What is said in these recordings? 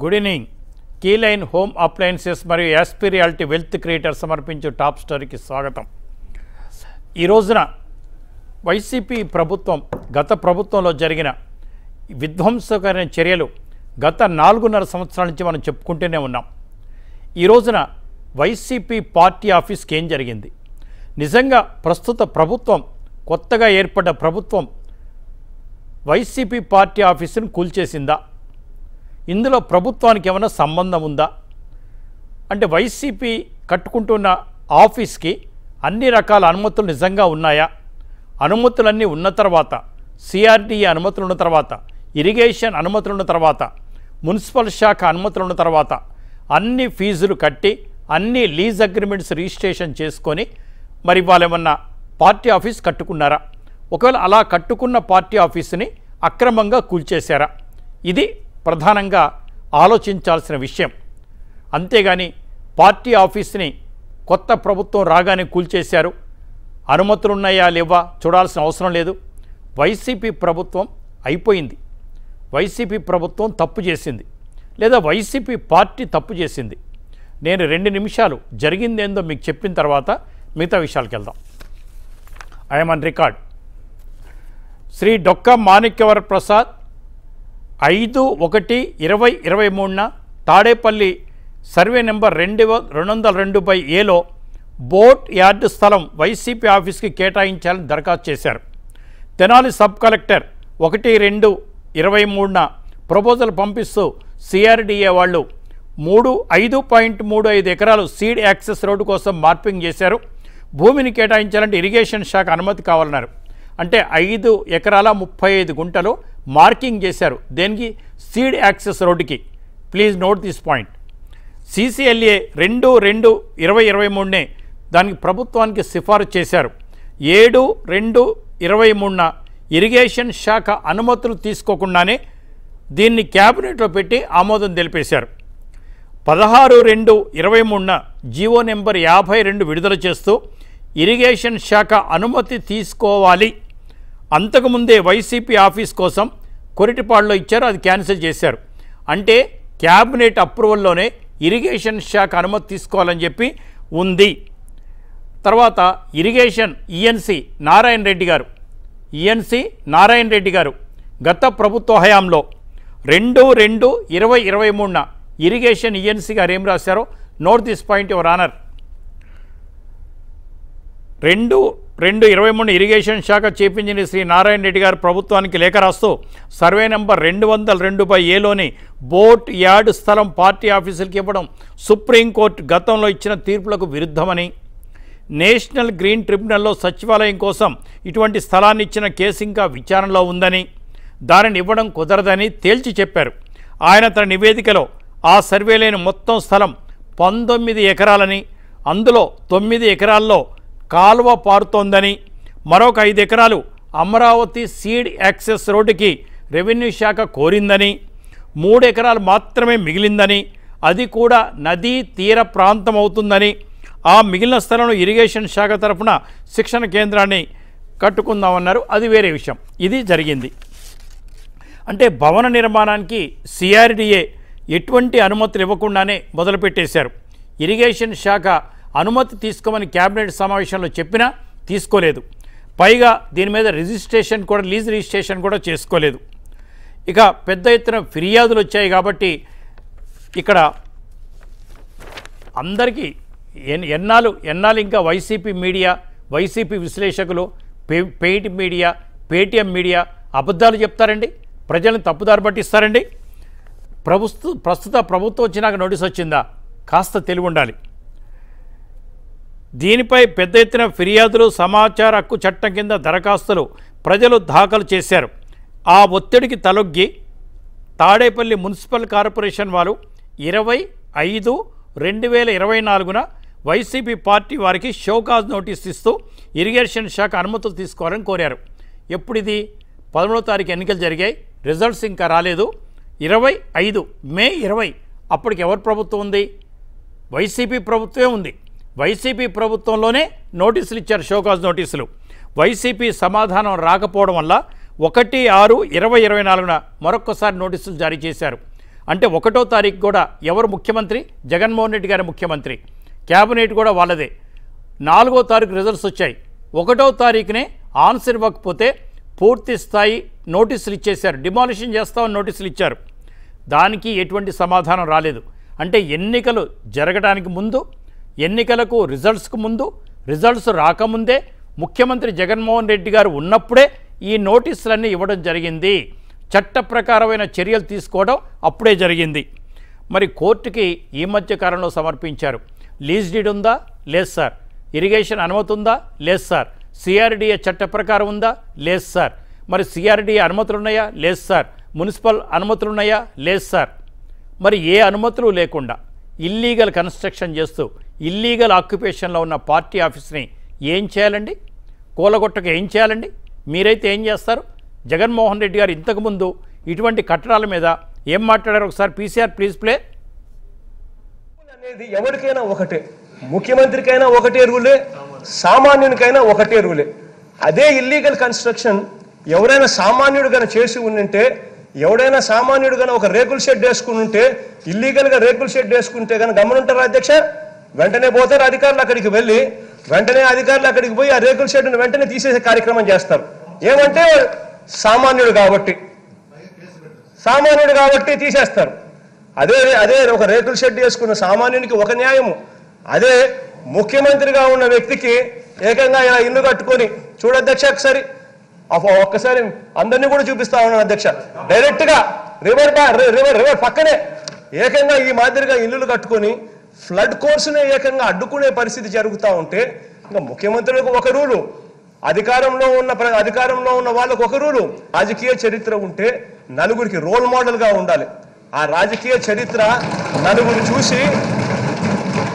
Good evening Keyline home appliances మరియు యాస్పిరియాలిటీ wealth creator సమర్పించే టాప్ స్టోరీకి స్వాగతం. ఈ రోజున వైసీపీ ప్రభుత్వం గత ప్రభుత్వంలో జరిగిన విధ్వంసకరమైన చర్యలు గత నాలుగున్నర సంవత్సరాల నుంచి మనం చెప్పుకుంటూనే ఉన్నాం. ఈ రోజున వైసీపీ పార్టీ ఆఫీస్కి ఏం జరిగింది? నిజంగా ప్రస్తుత ప్రభుత్వం కొత్తగా ఏర్పడ్డ ప్రభుత్వం వైసీపీ పార్టీ ఆఫీసును కూల్చేసిందా? ఇందులో ప్రభుత్వానికి ఏమైనా సంబంధం ఉందా? అంటే వైసీపీ కట్టుకుంటున్న ఆఫీస్కి అన్ని రకాల అనుమతులు నిజంగా ఉన్నాయా? అనుమతులన్నీ ఉన్న తర్వాత సిఆర్డీఏ అనుమతులు ఉన్న తర్వాత ఇరిగేషన్ అనుమతులు ఉన్న తర్వాత మున్సిపల్ శాఖ అనుమతులు ఉన్న తర్వాత అన్ని ఫీజులు కట్టి అన్ని లీజ్ అగ్రిమెంట్స్ రిజిస్ట్రేషన్ చేసుకొని మరి వాళ్ళు ఏమన్నా పార్టీ ఆఫీస్ కట్టుకున్నారా? ఒకవేళ అలా కట్టుకున్న పార్టీ ఆఫీసుని అక్రమంగా కూల్చేశారా? ఇది ప్రధానంగా ఆలోచించాల్సిన విషయం. అంతేగాని పార్టీ ఆఫీస్ని కొత్త ప్రభుత్వం రాగానే కూల్చేశారు. అనుమతులు ఉన్నాయా లేవా చూడాల్సిన అవసరం లేదు. వైసీపీ ప్రభుత్వం అయిపోయింది. వైసీపీ ప్రభుత్వం తప్పు చేసింది. లేదా వైసీపీ పార్టీ తప్పు చేసింది. నేను రెండు నిమిషాలు జరిగిందేందో మీకు చెప్పిన తర్వాత మిగతా విషయాలకు వెళ్దాం. I'm an record. శ్రీ డొక్క మాణిక్యవర ప్రసాద్ ఐదు ఒకటి ఇరవై ఇరవై మూడున తాడేపల్లి సర్వే నెంబర్ రెండు రెండు వందల రెండు బై ఏలో బోట్ యార్డ్ స్థలం వైసీపీ ఆఫీస్కి కేటాయించాలని దరఖాస్తు చేశారు. తెనాలి సబ్ కలెక్టర్ ఒకటి రెండు ఇరవై మూడున ప్రపోజల్ పంపిస్తూ సిఆర్డిఏ వాళ్ళు మూడు ఐదు పాయింట్ మూడు ఐదు ఎకరాలు సీడ్ యాక్సెస్ రోడ్డు కోసం మార్పింగ్ చేశారు. భూమిని కేటాయించాలంటే ఇరిగేషన్ శాఖ అనుమతి కావాలన్నారు. అంటే ఐదు ఎకరాల ముప్పై ఐదు గుంటలు మార్కింగ్ చేశారు. దేనికి? సీడ్ యాక్సెస్ రోడ్డుకి. Please note this point. CCLA రెండు రెండు ఇరవై ఇరవై మూడునే దానికి ప్రభుత్వానికి సిఫారసు చేశారు. ఏడు రెండు ఇరవై మూడున ఇరిగేషన్ శాఖ అనుమతులు తీసుకోకుండానే దీన్ని క్యాబినెట్లో పెట్టి ఆమోదం తెలిపేశారు. పదహారు రెండు ఇరవై మూడున జీవో నెంబర్ యాభై రెండు విడుదల చేస్తూ ఇరిగేషన్ శాఖ అనుమతి తీసుకోవాలి అంతకుముందే వైసీపీ ఆఫీస్ కోసం కొరిటిపాడులో ఇచ్చారు అది క్యాన్సిల్ చేశారు. అంటే క్యాబినెట్ అప్రూవల్లోనే ఇరిగేషన్ శాఖ అనుమతి తీసుకోవాలని చెప్పి ఉంది. తర్వాత ఇరిగేషన్ ఈఎన్సి నారాయణ రెడ్డి గారు ఈఎన్సి నారాయణ రెడ్డి గారు గత ప్రభుత్వ హయాంలో రెండు రెండు ఇరవై ఇరవై మూడున ఇరిగేషన్ ఈఎన్సి గారు ఏం రాశారో note this point your honour. రెండు రెండు ఇరవై మూడు ఇరిగేషన్ శాఖ చీఫ్ ఇంజనీర్ శ్రీ నారాయణ రెడ్డి గారు ప్రభుత్వానికి లేఖ రాస్తూ సర్వే నెంబర్ రెండు వందల రెండు బై ఏలోని బోట్ యార్డ్ స్థలం పార్టీ ఆఫీసులకి ఇవ్వడం సుప్రీంకోర్టు గతంలో ఇచ్చిన తీర్పులకు విరుద్ధమని నేషనల్ గ్రీన్ ట్రిబ్యునల్లో సచివాలయం కోసం ఇటువంటి స్థలాన్ని ఇచ్చిన కేసు ఇంకా విచారణలో ఉందని దానిని ఇవ్వడం కుదరదని తేల్చి చెప్పారు. ఆయన తన నివేదికలో ఆ సర్వేలేని మొత్తం స్థలం పంతొమ్మిది ఎకరాలని అందులో తొమ్మిది ఎకరాల్లో కాలువ పారుతోందని మరొక ఐదు ఎకరాలు అమరావతి సీడ్ యాక్సెస్ రోడ్డుకి రెవెన్యూ శాఖ కోరిందని మూడు ఎకరాలు మాత్రమే మిగిలిందని అది కూడా నదీ తీర ప్రాంతం అవుతుందని ఆ మిగిలిన స్థలంలో ఇరిగేషన్ శాఖ తరఫున శిక్షణ కేంద్రాన్ని కట్టుకుందామన్నారు. అది వేరే విషయం. ఇది జరిగింది. అంటే భవన నిర్మాణానికి సిఆర్డిఏ ఎటువంటి అనుమతులు ఇవ్వకుండానే మొదలుపెట్టేశారు. ఇరిగేషన్ శాఖ అనుమతి తీసుకోమని కేబినెట్ సమావేశంలో చెప్పినా తీసుకోలేదు. పైగా దీని మీద రిజిస్ట్రేషన్ కూడా లీజ్ రిజిస్ట్రేషన్ కూడా చేసుకోలేదు. ఇక పెద్ద ఎత్తున ఫిర్యాదులు వచ్చాయి కాబట్టి ఇక్కడ అందరికీ ఎన్ ఎన్నాళ్ళు ఎన్నాళ్ళు ఇంకా వైసీపీ మీడియా వైసీపీ విశ్లేషకులు pay paid media Paytm media అబద్ధాలు చెప్తారండి ప్రజలను తప్పుదారి పట్టిస్తారండి. ప్రభుత్వ ప్రస్తుత ప్రభుత్వం వచ్చినాక నోటీస్ వచ్చిందా? కాస్త తెలివి ఉండాలి. దీనిపై పెద్ద ఎత్తున ఫిర్యాదులు సమాచార హక్కు చట్టం కింద దరఖాస్తులు ప్రజలు దాఖలు చేశారు. ఆ ఒత్తిడికి తలొగ్గి తాడేపల్లి మున్సిపల్ కార్పొరేషన్ వారు ఇరవై ఐదు రెండు వేల ఇరవై నాలుగున వైసీపీ పార్టీ వారికి షోకాజ్ నోటీస్ ఇస్తూ ఇరిగేషన్ శాఖ అనుమతులు తీసుకోవాలని కోరారు. ఎప్పుడు ఇది? పదమూడో తారీఖు ఎన్నికలు జరిగాయి. రిజల్ట్స్ ఇంకా రాలేదు. ఇరవై ఐదు మే ఇరవై అప్పటికి ఎవరి ప్రభుత్వం ఉంది? వైసీపీ ప్రభుత్వమే ఉంది. వైసీపీ ప్రభుత్వంలోనే నోటీసులు ఇచ్చారు షోకాజ్ నోటీసులు. వైసీపీ సమాధానం రాకపోవడం వల్ల ఒకటి ఆరు ఇరవై ఇరవై నాలుగున మరొక్కసారి నోటీసులు జారీ చేశారు. అంటే ఒకటో తారీఖు కూడా ఎవరు ముఖ్యమంత్రి? జగన్మోహన్ రెడ్డి గారి ముఖ్యమంత్రి. క్యాబినెట్ కూడా వాళ్ళదే. నాలుగో తారీఖు రిజల్ట్స్ వచ్చాయి. ఒకటో తారీఖునే ఆన్సర్ ఇవ్వకపోతే పూర్తి స్థాయి నోటీసులు ఇచ్చేశారు. డిమాలిషన్ చేస్తామని నోటీసులు ఇచ్చారు. దానికి ఎటువంటి సమాధానం రాలేదు. అంటే ఎన్నికలు జరగడానికి ముందు ఎన్నికలకు రిజల్ట్స్కు ముందు రిజల్ట్స్ రాకముందే ముఖ్యమంత్రి జగన్మోహన్ రెడ్డి గారు ఉన్నప్పుడే ఈ నోటీసులన్నీ ఇవ్వడం జరిగింది. చట్ట ప్రకారమైన చర్యలు తీసుకోవడం అప్పుడే జరిగింది. మరి కోర్టుకి ఈ మధ్య కాలంలో సమర్పించారు. లీజ్ డీడ్ ఉందా? లేదు సార్. ఇరిగేషన్ అనుమతి ఉందా? లేదు సార్. సిఆర్డీఏ చట్ట ప్రకారం ఉందా? లేదు సార్. మరి సిఆర్డీఏ అనుమతులు ఉన్నాయా? లేదు సార్. మున్సిపల్ అనుమతులు ఉన్నాయా? లేదు సార్. మరి ఏ అనుమతులు లేకుండా ఇల్లీగల్ కన్స్ట్రక్షన్ చేస్తూ ఇల్లీగల్ ఆక్యుపేషన్లో ఉన్న పార్టీ ఆఫీస్ని ఏం చేయాలండి? కూలగొట్టకు ఏం చేయాలండి? మీరైతే ఏం చేస్తారు? జగన్మోహన్ రెడ్డి గారు ఇంతకుముందు ఇటువంటి కట్టడాల మీద ఏం మాట్లాడారు? ఒకసారి పీసీఆర్ ప్లీజ్ ప్లే. అనేది ఎవరికైనా ఒకటే. ముఖ్యమంత్రికైనా ఒకటే రూలే సామాన్యునికైనా ఒకటే రూలే. అదే ఇల్లీగల్ కన్స్ట్రక్షన్ ఎవరైనా సామాన్యుడు కనుక చేసి ఉండింటే ఎవడైనా సామాన్యుడు కనుక ఒక రేకుల షెడ్ వేసుకుని ఉంటే ఇల్లీగల్గా రేకుల షెడ్ వేసుకుంటే కనుక గమనుంటారా అధ్యక్ష? వెంటనే పోతారు అధికారులు అక్కడికి వెళ్ళి వెంటనే అధికారులు అక్కడికి పోయి ఆ రేకుల షెడ్ను వెంటనే తీసేసే కార్యక్రమం చేస్తారు. ఏమంటే సామాన్యుడు కాబట్టి. సామాన్యుడు కాబట్టి తీసేస్తారు. అదే అదే ఒక రేకుల షెడ్ వేసుకున్న సామాన్యునికి ఒక న్యాయము. అదే ముఖ్యమంత్రిగా ఉన్న వ్యక్తికి ఏకంగా ఇలా ఇల్లు కట్టుకొని చూడధ్యక్ష ఒకసారి. అఫ- ఒక్కసారి అందరినీ కూడా చూపిస్తా ఉన్నాను అధ్యక్ష. డైరెక్ట్గా రివర్ రివర్ రివర్ పక్కనే. ఏకంగా ఈ మాదిరిగా ఇల్లులు కట్టుకొని ఫ్లడ్ కోర్సునే ఏకంగా అడ్డుకునే పరిస్థితి జరుగుతూ ఉంటే ఇంకా ముఖ్యమంత్రులకు ఒక రూలు. అధికారంలో ఉన్న ప్ర- అధికారంలో ఉన్న వాళ్ళకు ఒక రూలు. రాజకీయ చరిత్ర ఉంటే నలుగురికి రోల్ మోడల్గా ఉండాలి. ఆ రాజకీయ చరిత్ర నలుగురు చూసి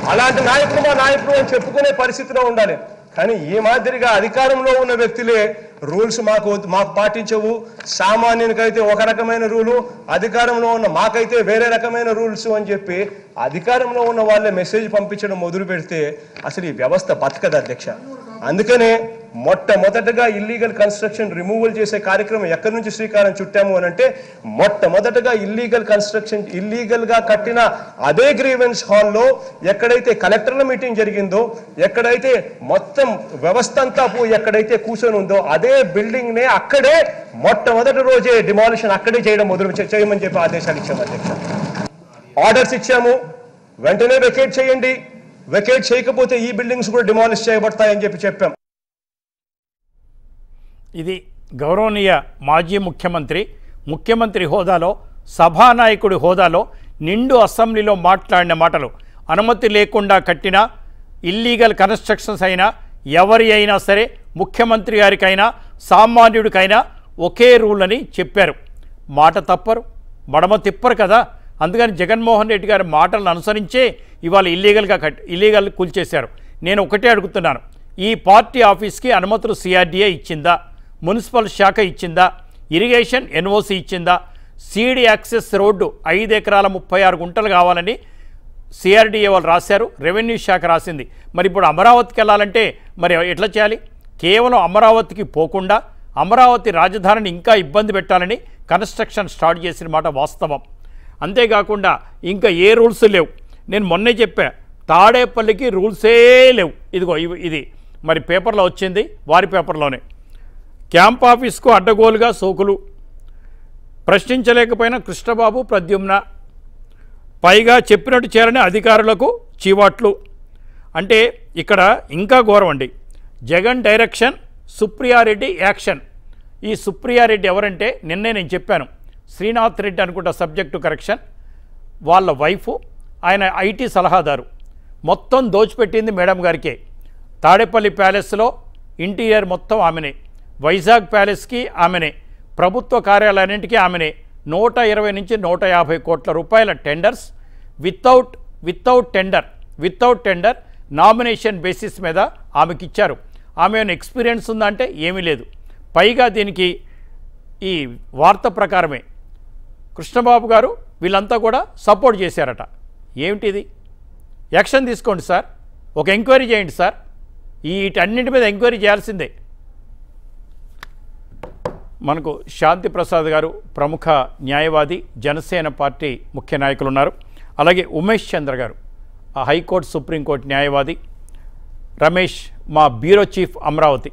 అలాంటి నాయకుడు మా నాయకుడు అని చెప్పుకునే పరిస్థితిలో ఉండాలి. కానీ ఈ మాదిరిగా అధికారంలో ఉన్న వ్యక్తులే రూల్స్ మాకు మాకు పాటించవు. సామాన్యునికైతే ఒక రకమైన రూలు అధికారంలో ఉన్న మాకైతే వేరే రకమైన రూల్స్ అని చెప్పి అధికారంలో ఉన్న వాళ్ళే మెసేజ్ పంపించడం మొదలు పెడితే అసలు ఈ వ్యవస్థ బతకదు అధ్యక్ష. అందుకనే మొట్టమొదటగా ఇల్లీగల్ కన్స్ట్రక్షన్ రిమూవల్ చేసే కార్యక్రమం ఎక్కడి నుంచి శ్రీకారం చుట్టాము అని అంటే మొట్టమొదటగా ఇల్లీగల్ కన్స్ట్రక్షన్ ఇల్లీగల్గా కట్టిన అదే గ్రీవెన్స్ హాల్లో ఎక్కడైతే కలెక్టర్ల మీటింగ్ జరిగిందో ఎక్కడైతే మొత్తం వ్యవస్థ అంతా పోయి ఎక్కడైతే కూర్చొని ఉందో అదే బిల్డింగ్ నే అక్కడే మొట్టమొదటి రోజే డిమాలిషన్ అక్కడే చేయడం మొదలు చేయమని చెప్పి ఆదేశాలు ఇచ్చాము అధ్యక్ష. ఆర్డర్స్ ఇచ్చాము. వెంటనే వెకేట్ చేయండి. వెకేట్ చేయకపోతే ఈ బిల్డింగ్స్ కూడా డిమాలిష్ చేయబడతాయని చెప్పి చెప్పాం. ఇది గౌరవనీయ మాజీ ముఖ్యమంత్రి ముఖ్యమంత్రి హోదాలో సభానాయకుడి హోదాలో నిండు అసెంబ్లీలో మాట్లాడిన మాటలు. అనుమతి లేకుండా కట్టిన ఇల్లీగల్ కన్స్ట్రక్షన్స్ అయినా ఎవరి అయినా సరే ముఖ్యమంత్రి గారికైనా సామాన్యుడికైనా ఒకే రూల్ అని చెప్పారు. మాట తప్పరు మడమ తిప్పరు కదా. అందుకని జగన్మోహన్ రెడ్డి గారి మాటలను అనుసరించే ఇవాళ ఇల్లీగల్గా కట్ ఇల్లీగల్ కూల్చేశారు నేను ఒకటే అడుగుతున్నాను. ఈ పార్టీ ఆఫీస్కి అనుమతులు సిఆర్డీఏ ఇచ్చిందా? మున్సిపల్ శాఖ ఇచ్చిందా? ఇరిగేషన్ ఎన్ఓసి ఇచ్చిందా? సీడీ యాక్సెస్ రోడ్డు ఐదు ఎకరాల ముప్పై ఆరు గుంటలు కావాలని సిఆర్డీఏ వాళ్ళు రాశారు. రెవెన్యూ శాఖ రాసింది. మరి ఇప్పుడు అమరావతికి వెళ్ళాలంటే మరి ఎట్లా చేయాలి? కేవలం అమరావతికి పోకుండా అమరావతి రాజధానిని ఇంకా ఇబ్బంది పెట్టాలని కన్స్ట్రక్షన్ స్టార్ట్ చేసిన మాట వాస్తవం. అంతేకాకుండా ఇంకా ఏ రూల్స్ లేవు. నేను మొన్నే చెప్పా తాడేపల్లికి రూల్సే లేవు. ఇదిగో ఇవి- ఇది. మరి పేపర్లో వచ్చింది వారి పేపర్లోనే. క్యాంప్ ఆఫీస్కు అడ్డగోలుగా సోకులు. ప్రశ్నించలేకపోయిన కృష్ణబాబు ప్రద్యుమ్న. పైగా చెప్పినట్టు చేరని అధికారులకు చీవాట్లు. అంటే ఇక్కడ ఇంకా ఘోరం అండి. Jagan direction Supriya Reddy action. ఈ సుప్రియారెడ్డి ఎవరంటే నిన్నే నేను చెప్పాను. శ్రీనాథ్ రెడ్డి అనుకుంటా సబ్జెక్టు కరెక్షన్. వాళ్ళ వైఫ్ ఆయన ఐటీ సలహాదారు. మొత్తం దోచిపెట్టింది మేడం గారికే. తాడేపల్లి ప్యాలెస్లో ఇంటీరియర్ మొత్తం ఆమెనే. వైజాగ్ ప్యాలెస్కి ఆమెనే. ప్రభుత్వ కార్యాలయాన్నింటికి ఆమెనే. నూట ఇరవై నుంచి నూట యాభై కోట్ల రూపాయల tenders. Without without tender without tender nomination basis మీద ఆమెకి ఇచ్చారు ఆమె ఎక్స్పీరియన్స్ ఉందంటే ఏమీ లేదు. పైగా దీనికి ఈ వార్త ప్రకారమే కృష్ణబాబు గారు వీళ్ళంతా కూడా సపోర్ట్ చేశారట. ఏమిటిది? యాక్షన్ తీసుకోండి సార్. ఒక ఎంక్వైరీ చేయండి సార్. వీటన్నింటి మీద ఎంక్వైరీ చేయాల్సిందే. మనకు శాంతి ప్రసాద్ గారు ప్రముఖ న్యాయవాది జనసేన పార్టీ ముఖ్య నాయకులు ఉన్నారు అలాగే ఉమేష్ చంద్ర గారు ఆ హైకోర్టు సుప్రీంకోర్టు న్యాయవాది రమేష్ మా బ్యూరో చీఫ్ అమరావతి.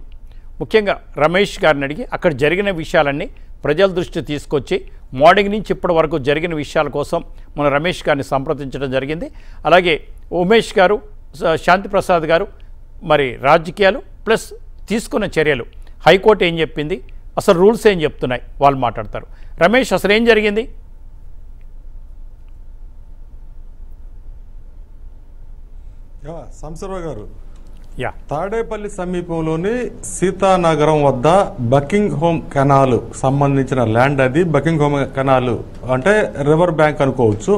ముఖ్యంగా రమేష్ గారిని అడిగి అక్కడ జరిగిన విషయాలన్నీ ప్రజల దృష్టి తీసుకొచ్చి మార్నింగ్ నుంచి ఇప్పటి వరకు జరిగిన విషయాల కోసం మన రమేష్ గారిని సంప్రదించడం జరిగింది. అలాగే ఉమేష్ గారు శాంతిప్రసాద్ శాంతి ప్రసాద్ గారు మరి రాజకీయాలు ప్లస్ తీసుకున్న చర్యలు. హైకోర్టు ఏం చెప్పింది? అసలు రూల్స్ ఏం చెప్తున్నాయి? వాళ్ళు మాట్లాడతారు. రమేష్ అసలు ఏం జరిగింది? సంసర్వ గారు. తాడేపల్లి సమీపంలోని సీతానగరం వద్ద బకింగ్ హోమ్ కెనాల్ సంబంధించిన ల్యాండ్ అది బకింగ్ హోమ్ కెనాల్ అంటే రివర్ బ్యాంక్ అనుకోవచ్చు.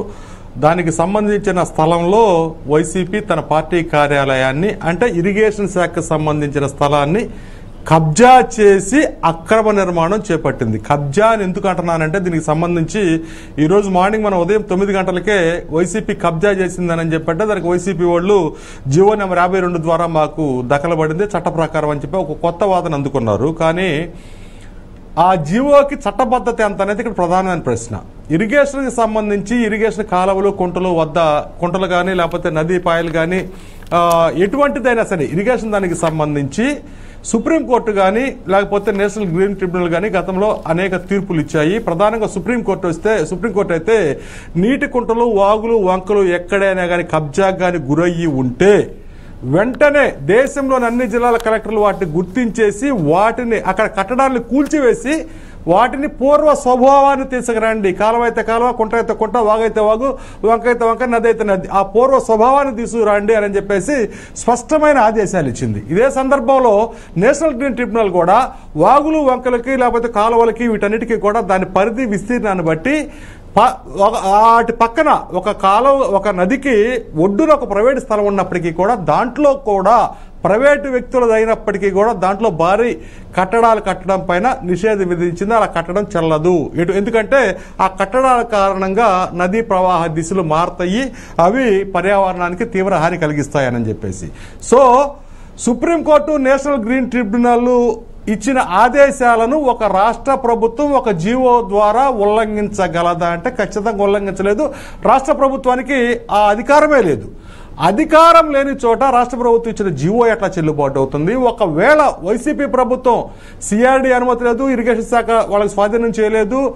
దానికి సంబంధించిన స్థలంలో వైసీపీ తన పార్టీ కార్యాలయాన్ని అంటే ఇరిగేషన్ శాఖకు సంబంధించిన స్థలాన్ని కబ్జా చేసి అక్రమ నిర్మాణం చేపట్టింది. కబ్జా అని ఎందుకు అంటున్నానంటే దీనికి సంబంధించి ఈరోజు మార్నింగ్ మనం ఉదయం తొమ్మిది గంటలకే వైసీపీ కబ్జా చేసిందని చెప్పంటే దానికి వైసీపీ వాళ్ళు జివో నెంబర్ యాభై రెండు ద్వారా మాకు దఖలబడింది చట్ట ప్రకారం అని చెప్పి ఒక కొత్త వాదన అందుకున్నారు. కానీ ఆ జీవోకి చట్టబద్ధత ఎంత అనేది ఇక్కడ ప్రధానమైన ప్రశ్న. ఇరిగేషన్కి సంబంధించి ఇరిగేషన్ కాలువలు కుంటలు వద్ద కుంటలు కానీ లేకపోతే నదీ పాయలు కానీ ఎటువంటిదైనా సరే ఇరిగేషన్ దానికి సంబంధించి సుప్రీంకోర్టు కానీ లేకపోతే నేషనల్ గ్రీన్ ట్రిబ్యునల్ కానీ గతంలో అనేక తీర్పులు ఇచ్చాయి. ప్రధానంగా సుప్రీంకోర్టు వస్తే సుప్రీంకోర్టు అయితే నీటి కుంటలు వాగులు వంకలు ఎక్కడైనా కానీ కబ్జా కానీ గురయ్యి ఉంటే వెంటనే దేశంలోని అన్ని జిల్లాల కలెక్టర్లు వాటిని గుర్తించేసి వాటిని అక్కడ కట్టడాలను కూల్చివేసి వాటిని పూర్వ స్వభావాన్ని తీసుకురండి. కాలువ అయితే కాలువ కుంట అయితే కుంట వాగైతే వాగు వంక అయితే వంక నది అయితే నది. ఆ పూర్వ స్వభావాన్ని తీసుకురండి అని చెప్పేసి స్పష్టమైన ఆదేశాలు ఇచ్చింది. ఇదే సందర్భంలో నేషనల్ గ్రీన్ ట్రిబ్యునల్ కూడా వాగులు వంకలకి లేకపోతే కాలువలకి వీటన్నిటికీ కూడా దాని పరిధి విస్తీర్ణాన్ని బట్టి ప- వాటి పక్కన ఒక కాలం ఒక నదికి ఒడ్డున ఒక ప్రైవేట్ స్థలం ఉన్నప్పటికీ కూడా దాంట్లో కూడా ప్రైవేటు వ్యక్తులదైనప్పటికీ కూడా దాంట్లో భారీ కట్టడాలు కట్టడం పైన నిషేధం విధించింది. అలా కట్టడం చెల్లదు. ఎటు ఎందుకంటే ఆ కట్టడాల కారణంగా నదీ ప్రవాహ దిశలు మారుతాయి. అవి పర్యావరణానికి తీవ్ర హాని కలిగిస్తాయని చెప్పేసి. So supreme court national green tribunal ఇచ్చిన ఆదేశాలను ఒక రాష్ట్ర ప్రభుత్వం ఒక జీవో ద్వారా ఉల్లంఘించగలదా అంటే ఖచ్చితంగా ఉల్లంఘించలేదు. రాష్ట్ర ప్రభుత్వానికి ఆ అధికారమే లేదు. అధికారం లేని చోట రాష్ట్ర ప్రభుత్వం ఇచ్చిన జీవో ఎట్లా చెల్లుబాటు అవుతుంది? ఒకవేళ వైసీపీ ప్రభుత్వం సిఆర్డి అనుమతి లేదు ఇరిగేషన్ శాఖ వాళ్ళకి స్వాధీనం చేయలేదు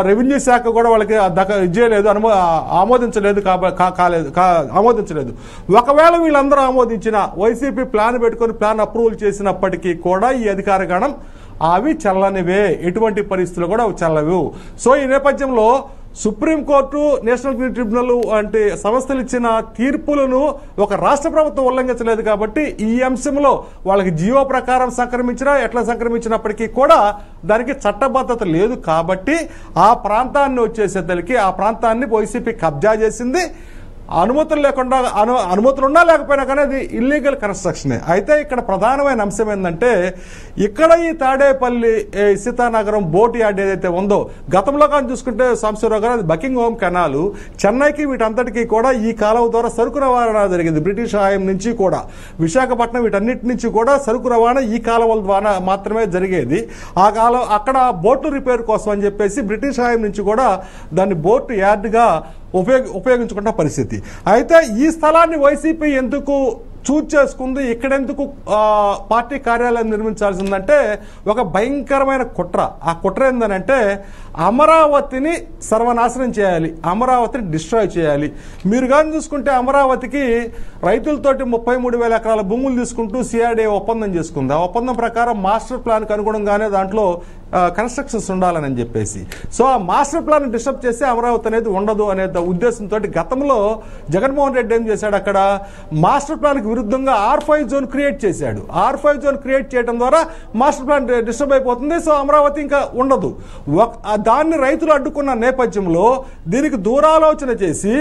రెవెన్యూ శాఖ కూడా వాళ్ళకి దక చేయలేదు అనుమో ఆమోదించలేదు కాలేదు కా- ఆమోదించలేదు. ఒకవేళ వీళ్ళందరూ ఆమోదించిన వైసీపీ ప్లాన్ పెట్టుకొని ప్లాన్ అప్రూవల్ చేసినప్పటికీ కూడా ఈ అధికార గణం అవి చల్లనివే. ఎటువంటి పరిస్థితులు కూడా అవి చల్లవు. సో ఈ నేపథ్యంలో సుప్రీంకోర్టు నేషనల్ గ్రీన్ ట్రిబ్యునల్ వంటి సంస్థలు ఇచ్చిన తీర్పులను ఒక రాష్ట్ర ప్రభుత్వం ఉల్లంఘించలేదు కాబట్టి ఈ అంశంలో వాళ్ళకి జియో ప్రకారం సంక్రమించినా ఎట్లా సంక్రమించినప్పటికీ కూడా దానికి చట్టబద్ధత లేదు కాబట్టి ఆ ప్రాంతాన్ని వచ్చేసేసరికి ఆ ప్రాంతాన్ని వైసీపీ కబ్జా చేసింది. అనుమతులు లేకుండా అను అనుమతులు ఉన్నా లేకపోయినా కానీ అది ఇల్లీగల్ కన్స్ట్రక్షనే అయితే ఇక్కడ ప్రధానమైన అంశం ఏంటంటే ఇక్కడ ఈ తాడేపల్లి సీతానగరం బోట్ యార్డ్ ఏదైతే ఉందో గతంలో కానీ చూసుకుంటే సాంబశివరావు గారు అది బకింగ్ హోమ్ కెనాలు చెన్నైకి వీటంతటికీ కూడా ఈ కాలువ ద్వారా సరుకు రవాణా జరిగింది బ్రిటిష్ హాయం నుంచి కూడా. విశాఖపట్నం వీటన్నిటి నుంచి కూడా సరుకు రవాణా ఈ కాలువల ద్వారా మాత్రమే జరిగేది. ఆ కాలం అక్కడ బోట్లు రిపేర్ కోసం అని చెప్పేసి బ్రిటిష్ హాయం నుంచి కూడా దాన్ని బోట్ యార్డ్గా ఉపయోగ ఉపయోగించుకున్న పరిస్థితి. అయితే ఈ స్థలాన్ని వైసీపీ ఎందుకు చూజ్ చేసుకుంది ఇక్కడెందుకు పార్టీ కార్యాలయం నిర్మించాల్సిందంటే ఒక భయంకరమైన కుట్ర. ఆ కుట్ర ఏందనంటే అమరావతిని సర్వనాశనం చేయాలి అమరావతిని డిస్ట్రాయ్ చేయాలి. మీరు కానీ చూసుకుంటే అమరావతికి రైతులతోటి ముప్పై మూడు వేల ఎకరాల భూములు తీసుకుంటూ సిఆర్డీఏ ఒప్పందం చేసుకుంది. ఆ ఒప్పందం ప్రకారం మాస్టర్ ప్లాన్కి అనుగుణంగానే దాంట్లో కన్స్ట్రక్షన్స్ ఉండాలని చెప్పేసి. సో ఆ మాస్టర్ ప్లాన్ డిస్టర్బ్ చేస్తే అమరావతి అనేది ఉండదు అనే ఉద్దేశంతో గతంలో జగన్మోహన్ రెడ్డి ఏం చేశాడు అక్కడ? మాస్టర్ ప్లాన్కి విరుద్ధంగా ఆర్ ఫైవ్ జోన్ క్రియేట్ చేశాడు. ఆర్ ఫైవ్ జోన్ క్రియేట్ చేయడం ద్వారా మాస్టర్ ప్లాన్ డిస్టర్బ్ అయిపోతుంది. సో అమరావతి ఇంకా ఉండదు. దాన్ని రైతులు అడ్డుకున్న నేపథ్యంలో దీనికి దూరాలోచన చేసి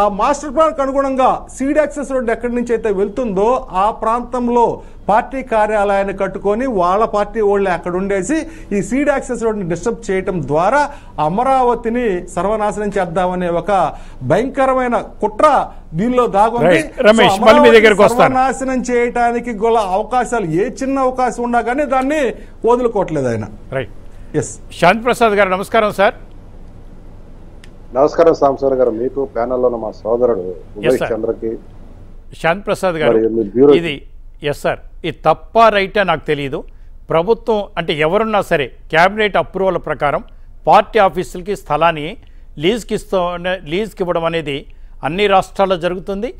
ఆ మాస్టర్ ప్లాన్కి అనుగుణంగా సీడ్ యాక్సెస్ రోడ్డు ఎక్కడి నుంచి అయితే వెళ్తుందో ఆ ప్రాంతంలో పార్టీ కార్యాలయాన్ని కట్టుకొని వాళ్ళ పార్టీ వాళ్ళే అక్కడ ఉండేసి ఈ సీడ్ యాక్సెస్ రోడ్ని డిస్టర్బ్ చేయటం ద్వారా అమరావతిని సర్వనాశనం చేద్దామనే ఒక భయంకరమైన కుట్ర దీనిలో దాగుంది. రమేష్, సో మళ్ళీ మీ అమరావతిని దగ్గరికి వస్తాను. సర్వనాశనం చేయటానికి గల అవకాశాలు ఏ చిన్న అవకాశం ఉన్నా కానీ దాన్ని వదులుకోవట్లేదు ఆయన రైట్ ఎస్ శాంతి ప్రసాద్ గారు నమస్కారం సార్ నమస్కారం సాంబశివరావు గారు మీకు ప్యానెల్లో ఉన్న మా సోదరుడు. చంద్రకి శాంతి ప్రసాద్ గారు ఇది ఎస్ సార్ ఇది తప్ప రైటా నాకు తెలియదు ప్రభుత్వం అంటే ఎవరున్నా సరే క్యాబినెట్ అప్రూవల్ ప్రకారం పార్టీ ఆఫీసులకి స్థలాన్ని లీజ్కి ఇస్తూ లీజ్కి ఇవ్వడం అనేది అన్ని రాష్ట్రాల్లో జరుగుతుంది.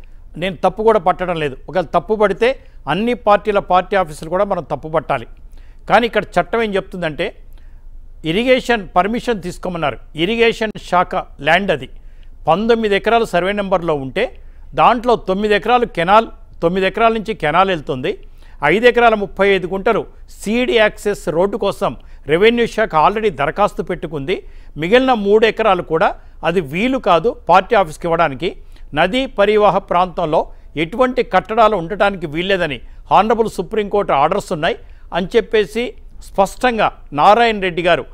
నేను తప్పు కూడా పట్టడం లేదు. ఒకవేళ తప్పు పడితే అన్ని పార్టీల పార్టీ ఆఫీసులు కూడా మనం తప్పు పట్టాలి. కానీ ఇక్కడ చట్టం ఏం చెప్తుందంటే ఇరిగేషన్ పర్మిషన్ తీసుకోమన్నారు. ఇరిగేషన్ శాఖ ల్యాండ్ అది. పంతొమ్మిది ఎకరాలు సర్వే నెంబర్లో ఉంటే దాంట్లో తొమ్మిది ఎకరాలు కెనాల్ తొమ్మిది ఎకరాల నుంచి కెనాల్ వెళ్తుంది. ఐదు ఎకరాల ముప్పై ఐదు గుంటలు సీడ్ యాక్సెస్ రోడ్డు కోసం రెవెన్యూ శాఖ ఆల్రెడీ దరఖాస్తు పెట్టుకుంది. మిగిలిన మూడు ఎకరాలు కూడా అది వీలు కాదు పార్టీ ఆఫీస్కి ఇవ్వడానికి. నదీ పరివాహ ప్రాంతంలో ఎటువంటి కట్టడాలు ఉండటానికి వీల్లేదని హానరబుల్ సుప్రీంకోర్టు ఆర్డర్స్ ఉన్నాయి అని చెప్పేసి స్పష్టంగా నారాయణ రెడ్డి గారు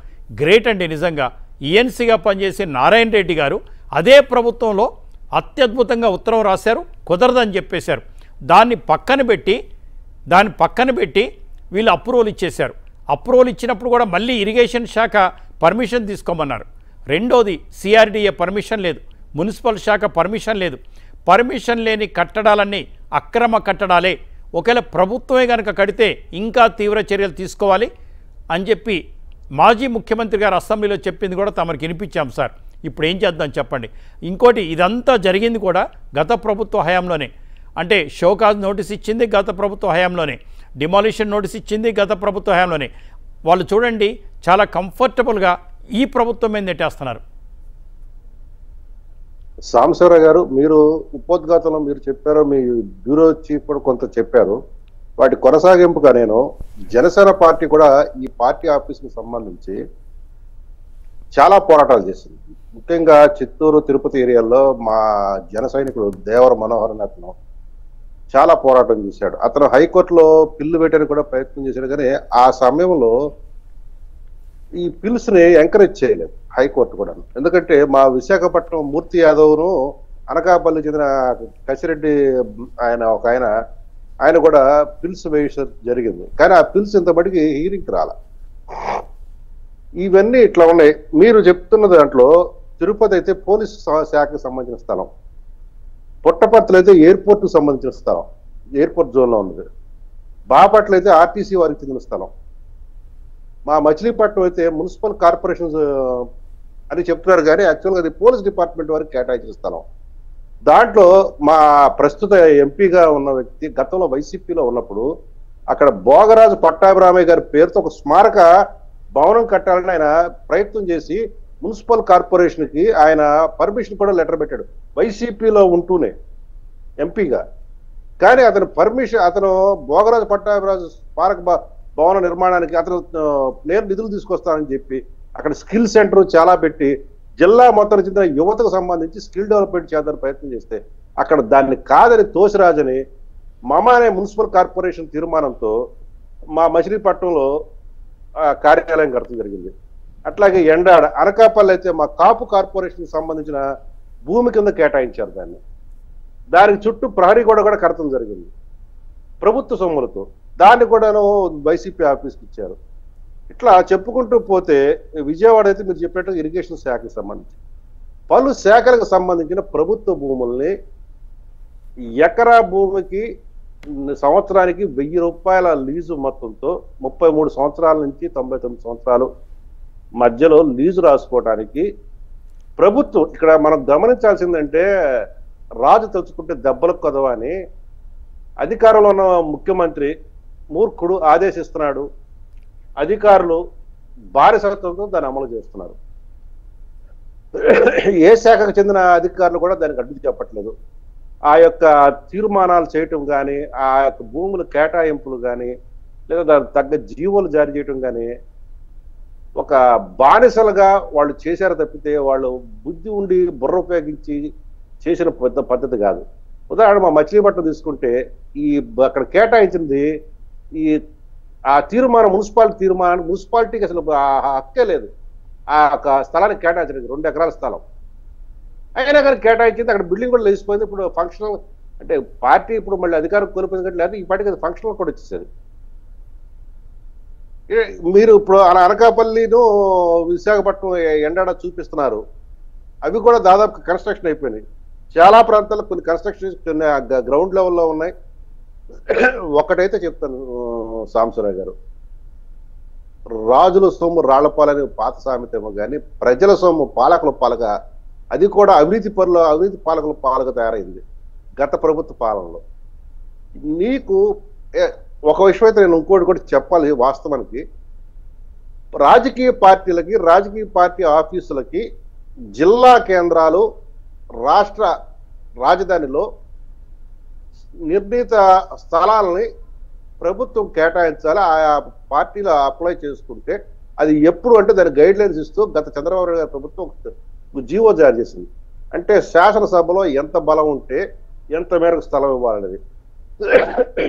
గ్రేట్ అండి నిజంగా ఈఎన్సీగా పనిచేసే నారాయణ రెడ్డి గారు అదే ప్రభుత్వంలో అత్యద్భుతంగా ఉత్తరం రాశారు కుదరదని చెప్పేశారు. దాన్ని పక్కన పెట్టి దాన్ని పక్కన పెట్టి వీళ్ళు అప్రూవల్ ఇచ్చేశారు. అప్రూవల్ ఇచ్చినప్పుడు కూడా మళ్ళీ ఇరిగేషన్ శాఖ పర్మిషన్ తీసుకోమన్నారు. రెండోది సిఆర్డీఏ పర్మిషన్ లేదు. మున్సిపల్ శాఖ పర్మిషన్ లేదు. పర్మిషన్ లేని కట్టడాలన్నీ అక్రమ కట్టడాలే. ఒకవేళ ప్రభుత్వమే కనుక కడితే ఇంకా తీవ్ర చర్యలు తీసుకోవాలి అని చెప్పి మాజీ ముఖ్యమంత్రి గారు అసెంబ్లీలో చెప్పింది కూడా తమరికి వినిపించాం సార్. ఇప్పుడు ఏం చేద్దాం చెప్పండి. ఇంకోటి ఇదంతా జరిగింది కూడా గత ప్రభుత్వ హయాంలోనే. అంటే షోకాజ్ నోటీస్ ఇచ్చింది గత ప్రభుత్వ హయాంలోనే డిమాలిషన్ నోటీస్ ఇచ్చింది గత ప్రభుత్వ హయాంలోనే. వాళ్ళు చూడండి చాలా కంఫర్టబుల్గా ఈ ప్రభుత్వం మీద నెట్టేస్తున్నారు. సాంబశివరావు గారు మీరు ఉపోద్ఘాతంలో మీరు చెప్పారు మీ బ్యూరో చీఫ్ కూడా కొంత చెప్పారు. వాటి కొనసాగింపుగా నేను జనసేన పార్టీ కూడా ఈ పార్టీ ఆఫీస్కి సంబంధించి చాలా పోరాటాలు చేసింది. ముఖ్యంగా చిత్తూరు తిరుపతి ఏరియాలో మా జన సైనికుడు దేవర మనోహర్ అని అతను చాలా పోరాటం చేశాడు. అతను హైకోర్టులో పిల్లు పెట్టడానికి కూడా ప్రయత్నం చేశాడు కానీ ఆ సమయంలో ఈ పిల్స్ని ఎంకరేజ్ చేయలేదు హైకోర్టు కూడా ఎందుకంటే మా విశాఖపట్నం మూర్తి యాదవ్ను అనకాపల్లి చెందిన కసిరెడ్డి ఆయన ఒక ఆయన ఆయన కూడా పిల్స్ వేయడం జరిగింది. కానీ ఆ పిల్స్ ఇంతబడికి హీరింగ్ రాల. ఇవన్నీ ఇట్లా ఉన్నాయి. మీరు చెప్తున్న దాంట్లో తిరుపతి అయితే పోలీస్ శాఖకు సంబంధించిన స్థలం. పుట్టపర్తిలో అయితే ఎయిర్పోర్ట్ సంబంధించిన స్థలం. ఎయిర్పోర్ట్ జోన్లో ఉన్నది. బాపట్ల అయితే ఆర్టీసీ వారికి చెందిన స్థలం. మా మచిలీపట్నం అయితే మున్సిపల్ కార్పొరేషన్స్ అని చెప్తున్నారు కానీ యాక్చువల్గా అది పోలీస్ డిపార్ట్మెంట్ వారికి కేటాయించిన స్థలం. దాంట్లో మా ప్రస్తుత ఎంపీగా ఉన్న వ్యక్తి గతంలో వైసీపీలో ఉన్నప్పుడు అక్కడ భోగరాజు పట్టాభిరామయ్య గారి పేరుతో ఒక స్మారక భవనం కట్టాలని ఆయన ప్రయత్నం చేసి మున్సిపల్ కార్పొరేషన్కి ఆయన పర్మిషన్ కూడా లెటర్ పెట్టాడు. వైసీపీలో ఉంటూనే ఎంపీగా. కానీ అతను పర్మిషన్ అతను భోగరాజు పట్టాభిరాజు స్మారక భ- భవన నిర్మాణానికి అతను నేను నిధులు తీసుకొస్తానని చెప్పి అక్కడ స్కిల్ సెంటర్ చాలా పెట్టి జిల్లా మొత్తం చెందిన యువతకు సంబంధించి స్కిల్ డెవలప్మెంట్ చేద్దానికి ప్రయత్నం చేస్తే అక్కడ దాన్ని కాదని తోసిరాజని మమ అనే మున్సిపల్ కార్పొరేషన్ తీర్మానంతో మా మచిలీపట్నంలో కార్యాలయం కడతం జరిగింది. అట్లాగే ఎండాడ అనకాపల్లి అయితే మా కాపు కార్పొరేషన్ సంబంధించిన భూమి కింద కేటాయించారు దాన్ని. దానికి చుట్టూ ప్రహరీ గోడ కూడా కడతం జరిగింది. ప్రభుత్వ సొమ్ములతో. దాన్ని కూడాను వైసీపీ ఆఫీస్కి ఇచ్చారు. ఇట్లా చెప్పుకుంటూ పోతే విజయవాడ అయితే మీరు చెప్పినట్టు ఇరిగేషన్ శాఖకి సంబంధించి. పలు శాఖలకు సంబంధించిన ప్రభుత్వ భూముల్ని ఎకరా భూమికి సంవత్సరానికి వెయ్యి రూపాయల లీజు మొత్తంతో ముప్పై మూడు సంవత్సరాల నుంచి తొంభై తొమ్మిది సంవత్సరాలు మధ్యలో లీజు రాసుకోవడానికి ప్రభుత్వం ఇక్కడ మనం గమనించాల్సిందంటే రాజు తలుచుకుంటే దెబ్బలకు కదవా అని అధికారంలో ఉన్న ముఖ్యమంత్రి మూర్ఖుడు ఆదేశిస్తున్నాడు. అధికారులు బానిసత్వంతో దాన్ని అమలు చేస్తున్నారు. ఏ శాఖకు చెందిన అధికారులు కూడా దానికి అడ్డు చెప్పట్లేదు. ఆ యొక్క తీర్మానాలు చేయటం కానీ ఆ యొక్క భూముల కేటాయింపులు కానీ లేదా దానికి తగ్గ జీవోలు జారీ చేయటం కానీ ఒక బానిసలుగా వాళ్ళు చేశారు తప్పితే వాళ్ళు బుద్ధి ఉండి బుర్ర ఉపయోగించి చేసిన పెద్ద పద్ధతి కాదు. ఉదాహరణ మా మచిలీపట్నం తీసుకుంటే ఈ అక్కడ కేటాయించింది ఈ ఆ తీర్మానం మున్సిపాలిటీ తీర్మానం మున్సిపాలిటీకి అసలు హక్కే లేదు. ఆ యొక్క స్థలానికి కేటాయించడానికి రెండు ఎకరాల స్థలం. అయినా కానీ కేటాయించింది అక్కడ బిల్డింగ్ కూడా లేచిపోయింది ఇప్పుడు ఫంక్షనల్ అంటే పార్టీ ఇప్పుడు మళ్ళీ అధికారం కోల్పోయింది కానీ లేదా ఈ పార్టీకి అది ఫంక్షనల్ కూడా వచ్చేసేది. మీరు ఇప్పుడు అనకాపల్లిను విశాఖపట్నం ఎండడ చూపిస్తున్నారు. అవి కూడా దాదాపు కన్స్ట్రక్షన్ అయిపోయినాయి. చాలా ప్రాంతాల్లో కొన్ని కన్స్ట్రక్షన్ కొన్ని గ్రౌండ్ లెవెల్లో ఉన్నాయి. ఒకటైతే చెప్తాను సాంసరావు గారు. రాజుల సొమ్ము రాళ్ళపాలని పాత సామెతేమో కానీ ప్రజల సొమ్ము పాలకుల పాలక అది కూడా అవినీతి పనులు అవినీతి పాలకుల పాలక తయారైంది గత ప్రభుత్వ పాలనలో. నీకు ఏ- ఒక విషయం అయితే నేను ఇంకోటి కూడా చెప్పాలి వాస్తవానికి. రాజకీయ పార్టీలకి రాజకీయ పార్టీ ఆఫీసులకి జిల్లా కేంద్రాలు రాష్ట్ర రాజధానిలో నిర్ణీత స్థలాలని ప్రభుత్వం కేటాయించాలి. ఆయా పార్టీలు అప్లై చేసుకుంటే అది ఎప్పుడు అంటే దాని గైడ్ లైన్స్ ఇస్తూ గత చంద్రబాబు నాయుడు గారి ప్రభుత్వం జీవో జారీ చేసింది. అంటే శాసనసభలో ఎంత బలం ఉంటే ఎంత మేరకు స్థలం ఇవ్వాలనేది.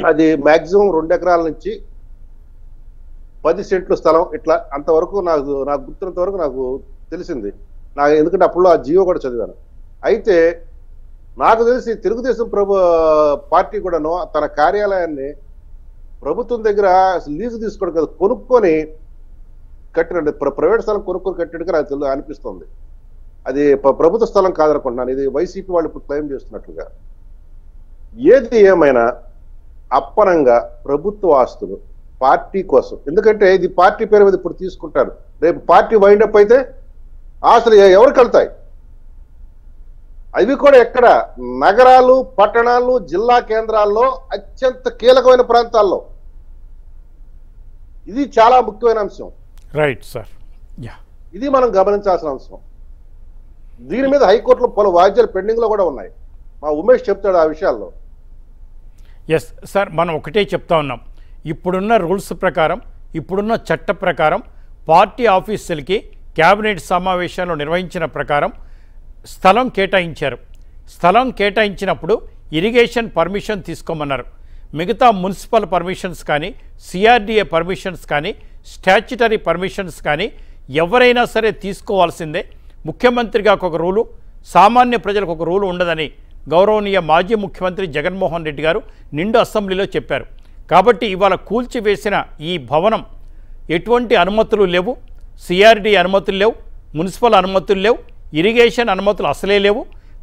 అది మాక్సిమం రెండు ఎకరాల నుంచి పది సెంట్లు స్థలం ఇట్లా అంతవరకు నాకు నాకు గుర్తున్నంత వరకు నాకు తెలిసింది. నాకు ఎందుకంటే అప్పుడు ఆ జీవో కూడా చదివాను. అయితే నాకు తెలిసి తెలుగుదేశం ప్రభు పార్టీ కూడాను తన కార్యాలయాన్ని ప్రభుత్వం దగ్గర లీజు తీసుకోవడం కదా కొనుక్కొని కట్టినట్టు ప్ర- ప్రైవేట్ స్థలం కొనుక్కొని కట్టినట్టుగా నాకు తెలు అనిపిస్తుంది. అది ప్రభుత్వ స్థలం కాదనుకుంటున్నాను. ఇది వైసీపీ వాళ్ళు ఇప్పుడు క్లెయిమ్ చేస్తున్నట్లుగా. ఏది ఏమైనా అప్పనంగా ప్రభుత్వ ఆస్తులు పార్టీ కోసం. ఎందుకంటే ఇది పార్టీ పేరు మీద ఇప్పుడు తీసుకుంటారు. రేపు పార్టీ వైండప్ అయితే ఆస్తులు ఎవరికి వెళ్తాయి? అవి కూడా ఎక్కడ? నగరాలు పట్టణాలు జిల్లా కేంద్రాల్లో అత్యంత కీలకమైన ప్రాంతాల్లో. ఇది చాలా ముఖ్యమైన అంశం. రైట్ సార్ యా ఇది మనం గమనించాల్సిన అంశం. దీని మీద హైకోర్టులో పలు వాద్యాలు పెండింగ్లో కూడా ఉన్నాయి. మా ఉమేష్ చెప్తాడు ఆ విషయాల్లో. ఎస్ సార్ మనం ఒకటే చెప్తా ఉన్నాం. ఇప్పుడున్న రూల్స్ ప్రకారం ఇప్పుడున్న చట్ట ప్రకారం పార్టీ ఆఫీసులకి క్యాబినెట్ సమావేశాలు నిర్వహించిన ప్రకారం స్థలం కేటాయించారు. స్థలం కేటాయించినప్పుడు ఇరిగేషన్ పర్మిషన్ తీసుకోమన్నారు. మిగతా మున్సిపల్ పర్మిషన్స్ కానీ సిఆర్డిఏ పర్మిషన్స్ కానీ స్టాచ్యుటరీ పర్మిషన్స్ కానీ ఎవరైనా సరే తీసుకోవాల్సిందే. ముఖ్యమంత్రిగా ఒక రూలు సామాన్య ప్రజలకు ఒక రూలు ఉండదని గౌరవనీయ మాజీ ముఖ్యమంత్రి జగన్మోహన్ రెడ్డి గారు నిండు అసెంబ్లీలో చెప్పారు. కాబట్టి ఇవాళ కూల్చివేసిన ఈ భవనం ఎటువంటి అనుమతులు లేవు. సిఆర్డి అనుమతులు లేవు. మున్సిపల్ అనుమతులు లేవు. ఇరిగేషన్ అనుమతులు అసలే లేవు.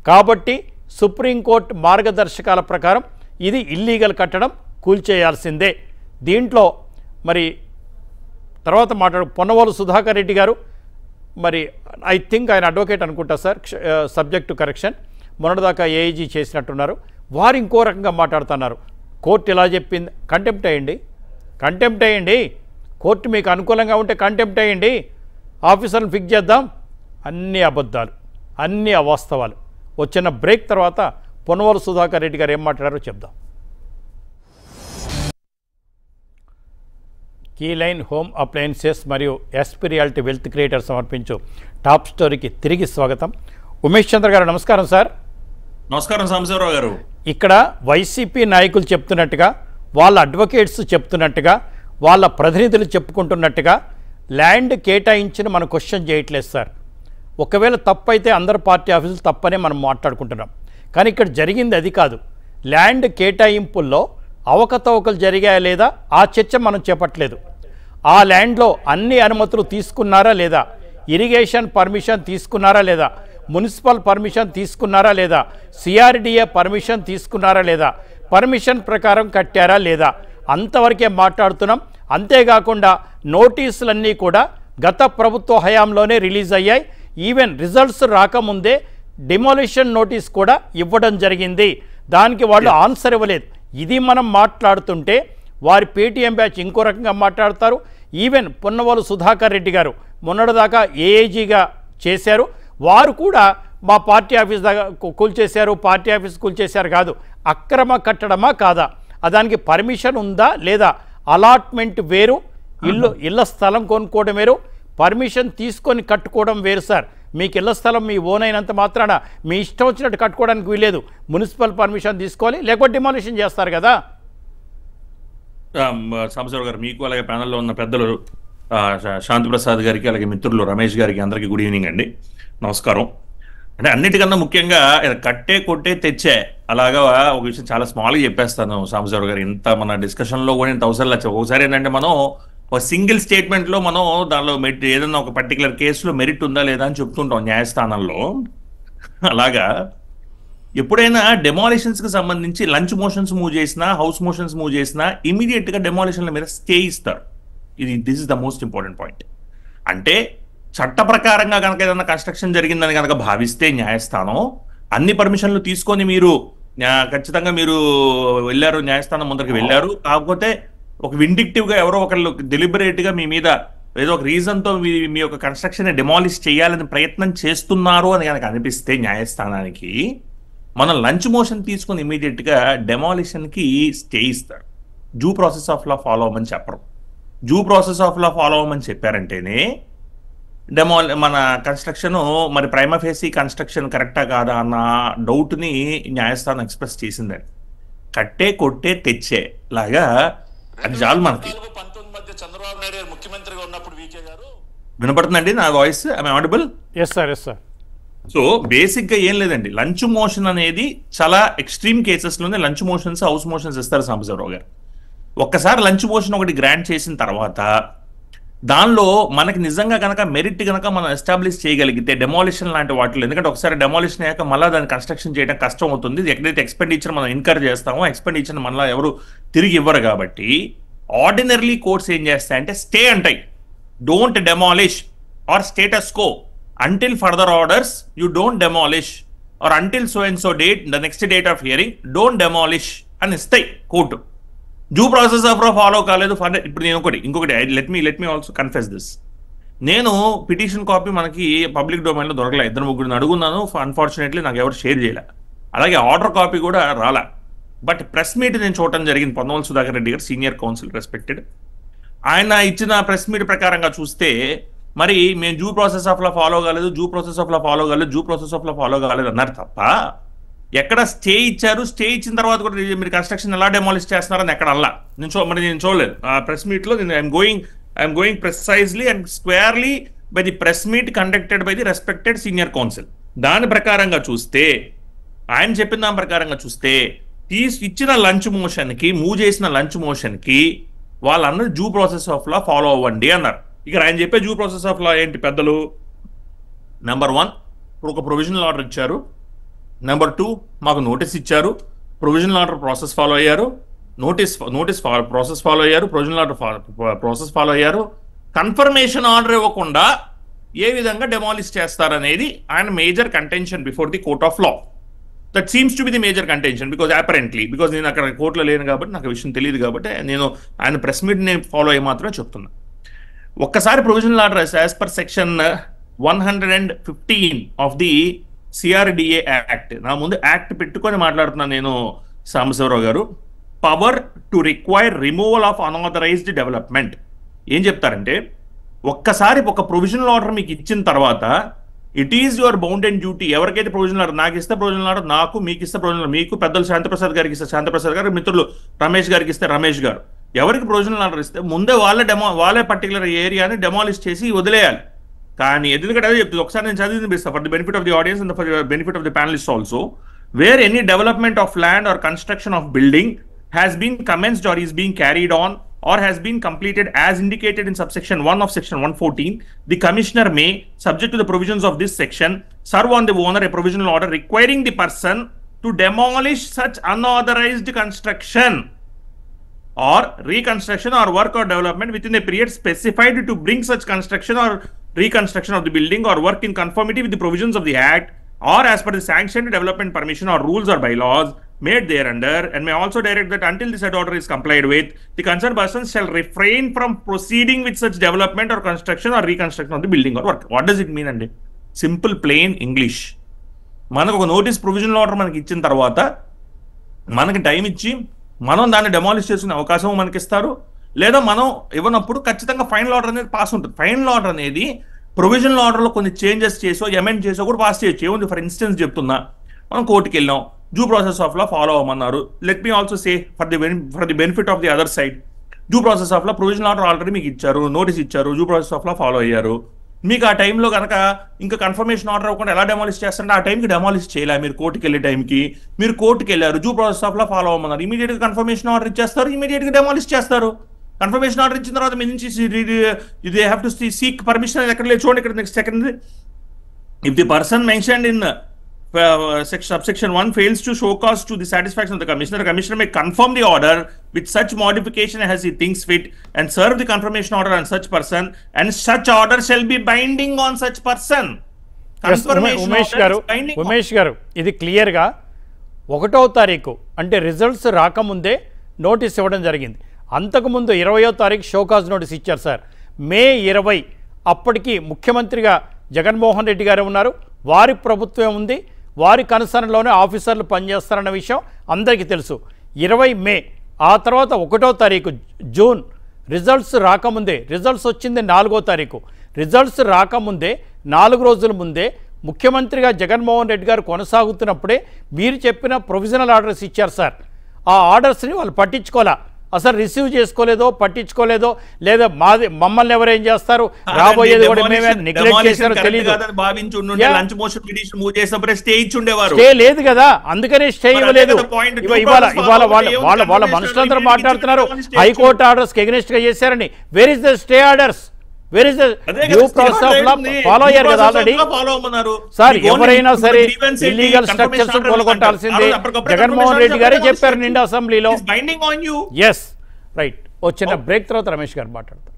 కాబట్టి సుప్రీంకోర్టు మార్గదర్శకాల ప్రకారం ఇది ఇల్లీగల్ కట్టడం కూల్చేయాల్సిందే. దీంట్లో మరి తర్వాత మాట్లాడు పొన్నవోలు సుధాకర్ రెడ్డి గారు మరి ఐ థింక్ ఆయన అడ్వకేట్ అనుకుంటా సార్ సబ్జెక్టు కరెక్షన్. మొన్నటిదాకా ఏఐజీ చేసినట్టున్నారు. వారు ఇంకో రకంగా మాట్లాడుతున్నారు. కోర్టు ఎలా చెప్పింది? కంటెంప్ట్ అయ్యండి. కంటెంప్ట్ అయ్యండి. కోర్టు మీకు అనుకూలంగా ఉంటే కంటెంప్ట్ అయ్యండి. ఆఫీసర్ని ఫిక్స్ చేద్దాం. అన్ని అబద్ధాలు అన్ని అవాస్తవాలు. వచ్చిన బ్రేక్ తర్వాత పొన్నవలు సుధాకర్ రెడ్డి గారు ఏం మాట్లాడారో చెప్దాం. కీ లైన్ హోమ్ అప్లయన్సెస్ మరియు ఎస్పిరియాలిటీ వెల్త్ క్రియేటర్ సమర్పించు టాప్ స్టోరీకి తిరిగి స్వాగతం. ఉమేష్ చంద్ర గారు నమస్కారం సార్. నమస్కారం సాంబశివరావు గారు. ఇక్కడ వైసీపీ నాయకులు చెప్తున్నట్టుగా వాళ్ళ అడ్వకేట్స్ చెప్తున్నట్టుగా వాళ్ళ ప్రతినిధులు చెప్పుకుంటున్నట్టుగా ల్యాండ్ కేటాయించిన మనం క్వశ్చన్ చేయట్లేదు సార్. ఒకవేళ తప్పు అయితే అందరు పార్టీ ఆఫీసులు తప్పనే మనం మాట్లాడుకుంటున్నాం. కానీ ఇక్కడ జరిగింది అది కాదు. ల్యాండ్ కేటాయింపుల్లో అవకతవకలు జరిగాయా లేదా ఆ చర్చ మనం చేపట్టలేదు. ఆ ల్యాండ్లో అన్ని అనుమతులు తీసుకున్నారా లేదా? ఇరిగేషన్ పర్మిషన్ తీసుకున్నారా లేదా? మున్సిపల్ పర్మిషన్ తీసుకున్నారా లేదా? సిఆర్డిఏ పర్మిషన్ తీసుకున్నారా లేదా? పర్మిషన్ ప్రకారం కట్టారా లేదా? అంతవరకే మాట్లాడుతున్నాం. అంతేకాకుండా నోటీసులన్నీ కూడా గత ప్రభుత్వ హయాంలోనే రిలీజ్ అయ్యాయి. ఈవెన్ రిజల్ట్స్ రాకముందే డిమాలిషన్ నోటీస్ కూడా ఇవ్వడం జరిగింది. దానికి వాళ్ళు ఆన్సర్ ఇవ్వలేదు. ఇది మనం మాట్లాడుతుంటే వారి పేటీఎం బ్యాచ్ ఇంకో రకంగా మాట్లాడతారు. ఈవెన్ పొన్నవాళ్ళు సుధాకర్ రెడ్డి గారు మొన్నటిదాకా ఏఐజీగా చేశారు. వారు కూడా మా పార్టీ ఆఫీస్ కూల్చేశారు పార్టీ ఆఫీస్ కూల్చేశారు కాదు అక్రమ కట్టడమా కాదా? దానికి పర్మిషన్ ఉందా లేదా? అలాట్మెంట్ వేరు ఇల్లు ఇళ్ళ స్థలం కొనుక్కోవడం వేరు పర్మిషన్ తీసుకొని కట్టుకోవడం వేరు సార్. మీకు ఇళ్ళ స్థలం మీ ఓన్ అయినంత మాత్రాన మీ ఇష్టం వచ్చినట్టు కట్టుకోవడానికి వీలేదు మున్సిపల్ పర్మిషన్ తీసుకోవాలి లేకపోతే డిమాలిషన్ చేస్తారు కదా. సాంబశివరావు గారు మీకు అలాగే ప్యానల్లో ఉన్న పెద్దలు శాంతి ప్రసాద్ గారికి అలాగే మిత్రులు రమేష్ గారికి అందరికీ గుడ్ ఈవినింగ్ అండి. నమస్కారం. అంటే అన్నిటికన్నా ముఖ్యంగా కట్టే కొట్టే తెచ్చే అలాగా ఒక విషయం చాలా స్మాల్గా చెప్పేస్తాను సాంబశివరావు గారు. ఇంత మన డిస్కషన్లో కూడా ఇంత అవసరం లేదు. ఒకసారి ఏంటంటే మనం ఒక సింగిల్ స్టేట్మెంట్లో మనం దానిలో మెరిట్ ఏదైనా ఒక పర్టికులర్ కేసులో మెరిట్ ఉందా లేదా అని చెప్తుంటాం న్యాయస్థానంలో. అలాగా ఎప్పుడైనా డెమాలిషన్స్కి సంబంధించి లంచ్ మోషన్స్ మూవ్ చేసినా హౌస్ మోషన్స్ మూవ్ చేసినా ఇమీడియట్గా డెమాలిషన్ల మీద స్టే ఇస్తారు. ఇది this is the most important point అంటే చట్ట ప్రకారంగా కనుక ఏదైనా కన్స్ట్రక్షన్ జరిగిందని కనుక భావిస్తే న్యాయస్థానం అన్ని పర్మిషన్లు తీసుకొని మీరు ఖచ్చితంగా మీరు వెళ్ళారు న్యాయస్థానం ముందరికి వెళ్ళారు. కాకపోతే ఒక విండిక్టివ్గా ఎవరో ఒకళ్ళు డెలిబరేట్గా మీ మీద ఏదో ఒక రీజన్తో మీ మీ యొక్క కన్స్ట్రక్షన్ డిమాలిష్ చేయాలని ప్రయత్నం చేస్తున్నారు అని కనుక అనిపిస్తే న్యాయస్థానానికి మనం లంచ్ మోషన్ తీసుకుని ఇమీడియట్గా డెమాలిషన్కి స్టే ఇస్తారు. Due process of law follow అవ్వమని చెప్పరు. Due process of law follow అవ్వమని చెప్పారంటేనే డెమో మన కన్స్ట్రక్షన్ మరి ప్రైమ ఫేసీ కన్స్ట్రక్షన్ కరెక్టా కాదా అన్న డౌట్ని న్యాయస్థానం ఎక్స్ప్రెస్ చేసిందండి కట్టే కొట్టే తెచ్చే లాగా అది చాలు మనకి. చంద్రబాబు నాయుడు గారు ముఖ్యమంత్రిగా ఉన్నప్పుడు వీకే గారు? వినపడుతుందండి నా voice I audible yes sir yes sir so బేసిక్గా ఏం లేదండి. లంచ్ మోషన్ అనేది చాలా ఎక్స్ట్రీమ్ కేసెస్లోనే లంచ్ మోషన్స్ హౌస్ మోషన్స్ ఇస్తారు సాంబశివరావు గారు. ఒక్కసారి లంచ్ మోషన్ ఒకటి గ్రాంట్ చేసిన తర్వాత దానిలో మనకి నిజంగా కనుక మెరిట్ కనుక మనం ఎస్టాబ్లిష్ చేయగలిగితే డెమాలిషన్ లాంటి వాటిలో ఎందుకంటే ఒకసారి డెమాలిషన్ అయ్యాక మళ్ళీ దాన్ని కన్స్ట్రక్షన్ చేయడం కష్టం అవుతుంది. ఎక్కడైతే ఎక్స్పెండిచర్ మనం ఇన్కర్ చేస్తామో ఎక్స్పెండిచర్ మళ్ళీ ఎవరు తిరిగి ఇవ్వరు కాబట్టి ఆర్డినరీ కోర్ట్స్ ఏం చేస్తాయంటే stay అంటాయి. Don't demolish or status quo until further orders you don't demolish or until so and so date the next date of hearing don't demolish అని ఇస్తాయి court due process of follow కాలేదు for ఇప్పుడు నేను ఒకటి ఇంకొకటి let me let me also confess this నేను petition copy మనకి public డొమైన్లో దొరకలే. ఇద్దరు ముగ్గురిని అడుగున్నాను. అన్ఫార్చునేట్లీ నాకు ఎవరు షేర్ చేయలే. అలాగే ఆర్డర్ కాపీ కూడా రాలా. బట్ ప్రెస్ మీట్ నేను చూడటం జరిగింది. పొన్నవల్ సుధాకర్ రెడ్డి గారు సీనియర్ కౌన్సిల్ రెస్పెక్టెడ్ ఆయన ఇచ్చిన ప్రెస్ మీట్ ప్రకారంగా చూస్తే మరి మేము due process of law follow కాలేదు due process of law follow కాలేదు due process of law follow కాలేదు అన్నారు తప్ప ఎక్కడ స్టే ఇచ్చారు? స్టే ఇచ్చిన తర్వాత కూడా మీరు కన్స్ట్రక్షన్ ఎలా డెమాలిష్ చేస్తున్నారని ఎక్కడ అల్లా. నేను చూ మరి నేను చూడలేదు. ఆ ప్రెస్ మీట్లో నేను I'm going I'm going precisely and squarely by the press meet conducted by the respected senior counsel దాని ప్రకారంగా చూస్తే ఆయన చెప్పిన దాని ప్రకారంగా చూస్తే తీసి ఇచ్చిన లంచ్ మోషన్కి మూవ్ చేసిన లంచ్ మోషన్కి వాళ్ళందరూ due process of law follow అవ్వండి అన్నారు. ఇక్కడ ఆయన చెప్పే జూ ప్రాసెస్ ఆఫ్ లా ఏంటి పెద్దలు? నెంబర్ వన్ ఒక ప్రొవిజనల్ ఆర్డర్ ఇచ్చారు. నెంబర్ టూ మాకు నోటీస్ ఇచ్చారు. ప్రొవిజనల్ ఆర్డర్ ప్రాసెస్ ఫాలో అయ్యారు. నోటీస్ నోటీస్ ప్రాసెస్ ఫాలో అయ్యారు. ప్రొవిజనల్ ఆర్డర్ ప్రాసెస్ ఫాలో అయ్యారు. కన్ఫర్మేషన్ ఆర్డర్ ఇవ్వకుండా ఏ విధంగా డెమాలిష్ చేస్తారనేది ఆయన major contention before the court of law that seems to be the major contention because apparently because నేను అక్కడ కోర్టులో లేను కాబట్టి నాకు విషయం తెలియదు కాబట్టి నేను ఆయన ప్రెస్ మీట్ నేను ఫాలో అయ్యి మాత్రమే చెప్తున్నా. ఒక్కసారి provisional order as per section one hundred and fifteen of the CRDA act నా ముందు యాక్ట్ పెట్టుకొని మాట్లాడుతున్నాను నేను సాంబశివరావు గారు. Power to require removal of unauthorised development ఏం చెప్తారంటే ఒక్కసారి ఒక ప్రొవిజనల్ ఆర్డర్ మీకు ఇచ్చిన తర్వాత it is your bound and duty ఎవరికైతే ప్రొవిజనల్ ఆర్డర్ నాకు ఇస్తే ప్రొవిజనల్ ఆర్డర్ నాకు మీకు ఇస్తే ప్రొవిజనల్ మీకు పెద్దలు శాంతప్రసాద్ గారికి ఇస్తే శాంతప్రసాద్ గారు మిత్రులు రమేష్ గారికి ఇస్తే రమేష్ గారు. ఎవరికి ప్రొవిజనల్ ఆర్డర్ ఇస్తే ముందే వాళ్ళే డెమో వాళ్ళే పర్టికులర్ ఏరియాని డెమాలిష్ చేసి వదిలేయాలి. కానీ ఎందుకంటే అదే చెప్తుంది ఒకసారి నేను చదివి వినిపిస్తాను for the benefit of the audience and for benefit of the panelist also where any development of land or construction of building has been commenced or is being carried on or has been completed as indicated in subsection 1 of section 114 the commissioner may subject to the provisions of this section serve on the owner a provisional order requiring the person to demolish such unauthorized construction or reconstruction or work or development within a period specified to bring such construction or reconstruction of the building or work in conformity with the provisions of the act or as per the sanctioned development permission or rules or bylaws made thereunder and may also direct that until the said order is complied with the concerned persons shall refrain from proceeding with such development or construction or reconstruction of the building or work what does it mean అండి simple plain English మనకు ఒక notice provisional order మనకి ఇచ్చిన తర్వాత మనకి time ఇచ్చి మనం దాన్ని డెమాలిష్ చేసుకునే అవకాశం మనకి ఇస్తారు లేదా మనం ఇవ్వనప్పుడు ఖచ్చితంగా ఫైనల్ ఆర్డర్ అనేది పాస్ ఉంటుంది. ఫైనల్ ఆర్డర్ అనేది ప్రొవిజనల్ ఆర్డర్లో కొన్ని చేంజెస్ చేసో ఎమెండ్ చేసో కూడా పాస్ చేయొచ్చు. ఏముంది? ఫర్ ఇన్స్టెన్స్ చెప్తున్నా. మనం కోర్టుకి వెళ్ళాం. Due process of law follow అవ్వమన్నారు. Let me also say for the for the benefit of the other side due process of law provisional order already మీకు ఇచ్చారు. నోటీస్ ఇచ్చారు. Due process of law follow అయ్యారు. మీకు ఆ టైంలో కనుక ఇంకా confirmation order అవ్వకుండా ఎలా డెమాలిష్ చేస్తారంటే ఆ టైంకి డెమాలిష్ చేయలే. మీరు కోర్టుకి వెళ్ళే టైంకి. మీరు కోర్టుకి వెళ్ళారు. Due process of law follow అవ్వమన్నారు. ఇమీడియట్గా కన్ఫర్మేషన్ ఆర్డర్ ఇచ్చేస్తారు. ఇమీడియట్గా డెమాలిష్ చేస్తారు. కన్ఫర్మేషన్ ఆర్డర్ ఇచ్చిన తర్వాత మీ నుంచి they have to seek permission ఎక్కడ లేదు. చూడండి ఇక్కడ next second if the person mentioned in subsection one fails to show cause to the satisfaction of the commissioner commissioner may confirm the order with such modification has he thinks fit and serve the confirmation order and such person and such order shall be binding on such person Umesh గారు ఉమేష్ గారు ఇది క్లియర్గా ఒకటో తారీఖు అంటే results రాకముందే notice ఇవ్వడం జరిగింది. అంతకుముందు ఇరవయో తారీఖు షోకాజ్ నోటీస్ ఇచ్చారు సార్. మే ఇరవై అప్పటికి ముఖ్యమంత్రిగా జగన్మోహన్ రెడ్డి గారు ఉన్నారు. వారి ప్రభుత్వం ఉంది. వారి కనుసరణలోనే ఆఫీసర్లు పనిచేస్తారన్న విషయం అందరికీ తెలుసు. ఇరవై మే ఆ తర్వాత ఒకటో తారీఖు జూన్ రిజల్ట్స్ రాకముందే రిజల్ట్స్ వచ్చింది నాలుగో తారీఖు. రిజల్ట్స్ రాకముందే నాలుగు రోజుల ముందే ముఖ్యమంత్రిగా జగన్మోహన్ రెడ్డి గారు కొనసాగుతున్నప్పుడే మీరు చెప్పిన ప్రొవిజనల్ ఆర్డర్స్ ఇచ్చారు సార్. ఆ ఆర్డర్స్ని వాళ్ళు పట్టించుకోలే అసలు రిసీవ్ చేసుకోలేదో పట్టించుకోలేదో లేదా మాది మమ్మల్ని ఎవరేం చేస్తారు? రాబోయేది కూడా మేమే నెగ్లెక్ట్ చేశారో తెలియదు స్టే లేదు కదా అందుకనే స్టే ఇవ్వలేదు. ఇవాళ ఇవాళ వాళ్ళ. వాళ్ళ వాళ్ళ మనుషులందరూ మాట్లాడుతున్నారు. హైకోర్టు ఆర్డర్స్కి అగెనిస్ట్గా చేశారని. Where is the stay orders where is due process of law. Follow అయ్యారు కదా ఆల్రెడీ. సార్ ఎవరైనా సరే? Illegal structures. అప్పటికప్పుడే జగన్మోహన్ రెడ్డి గారే చెప్పారు నిండా అసెంబ్లీలో. ఎస్ రైట్ వచ్చిన బ్రేక్ తర్వాత రమేష్ గారు మాట్లాడతారు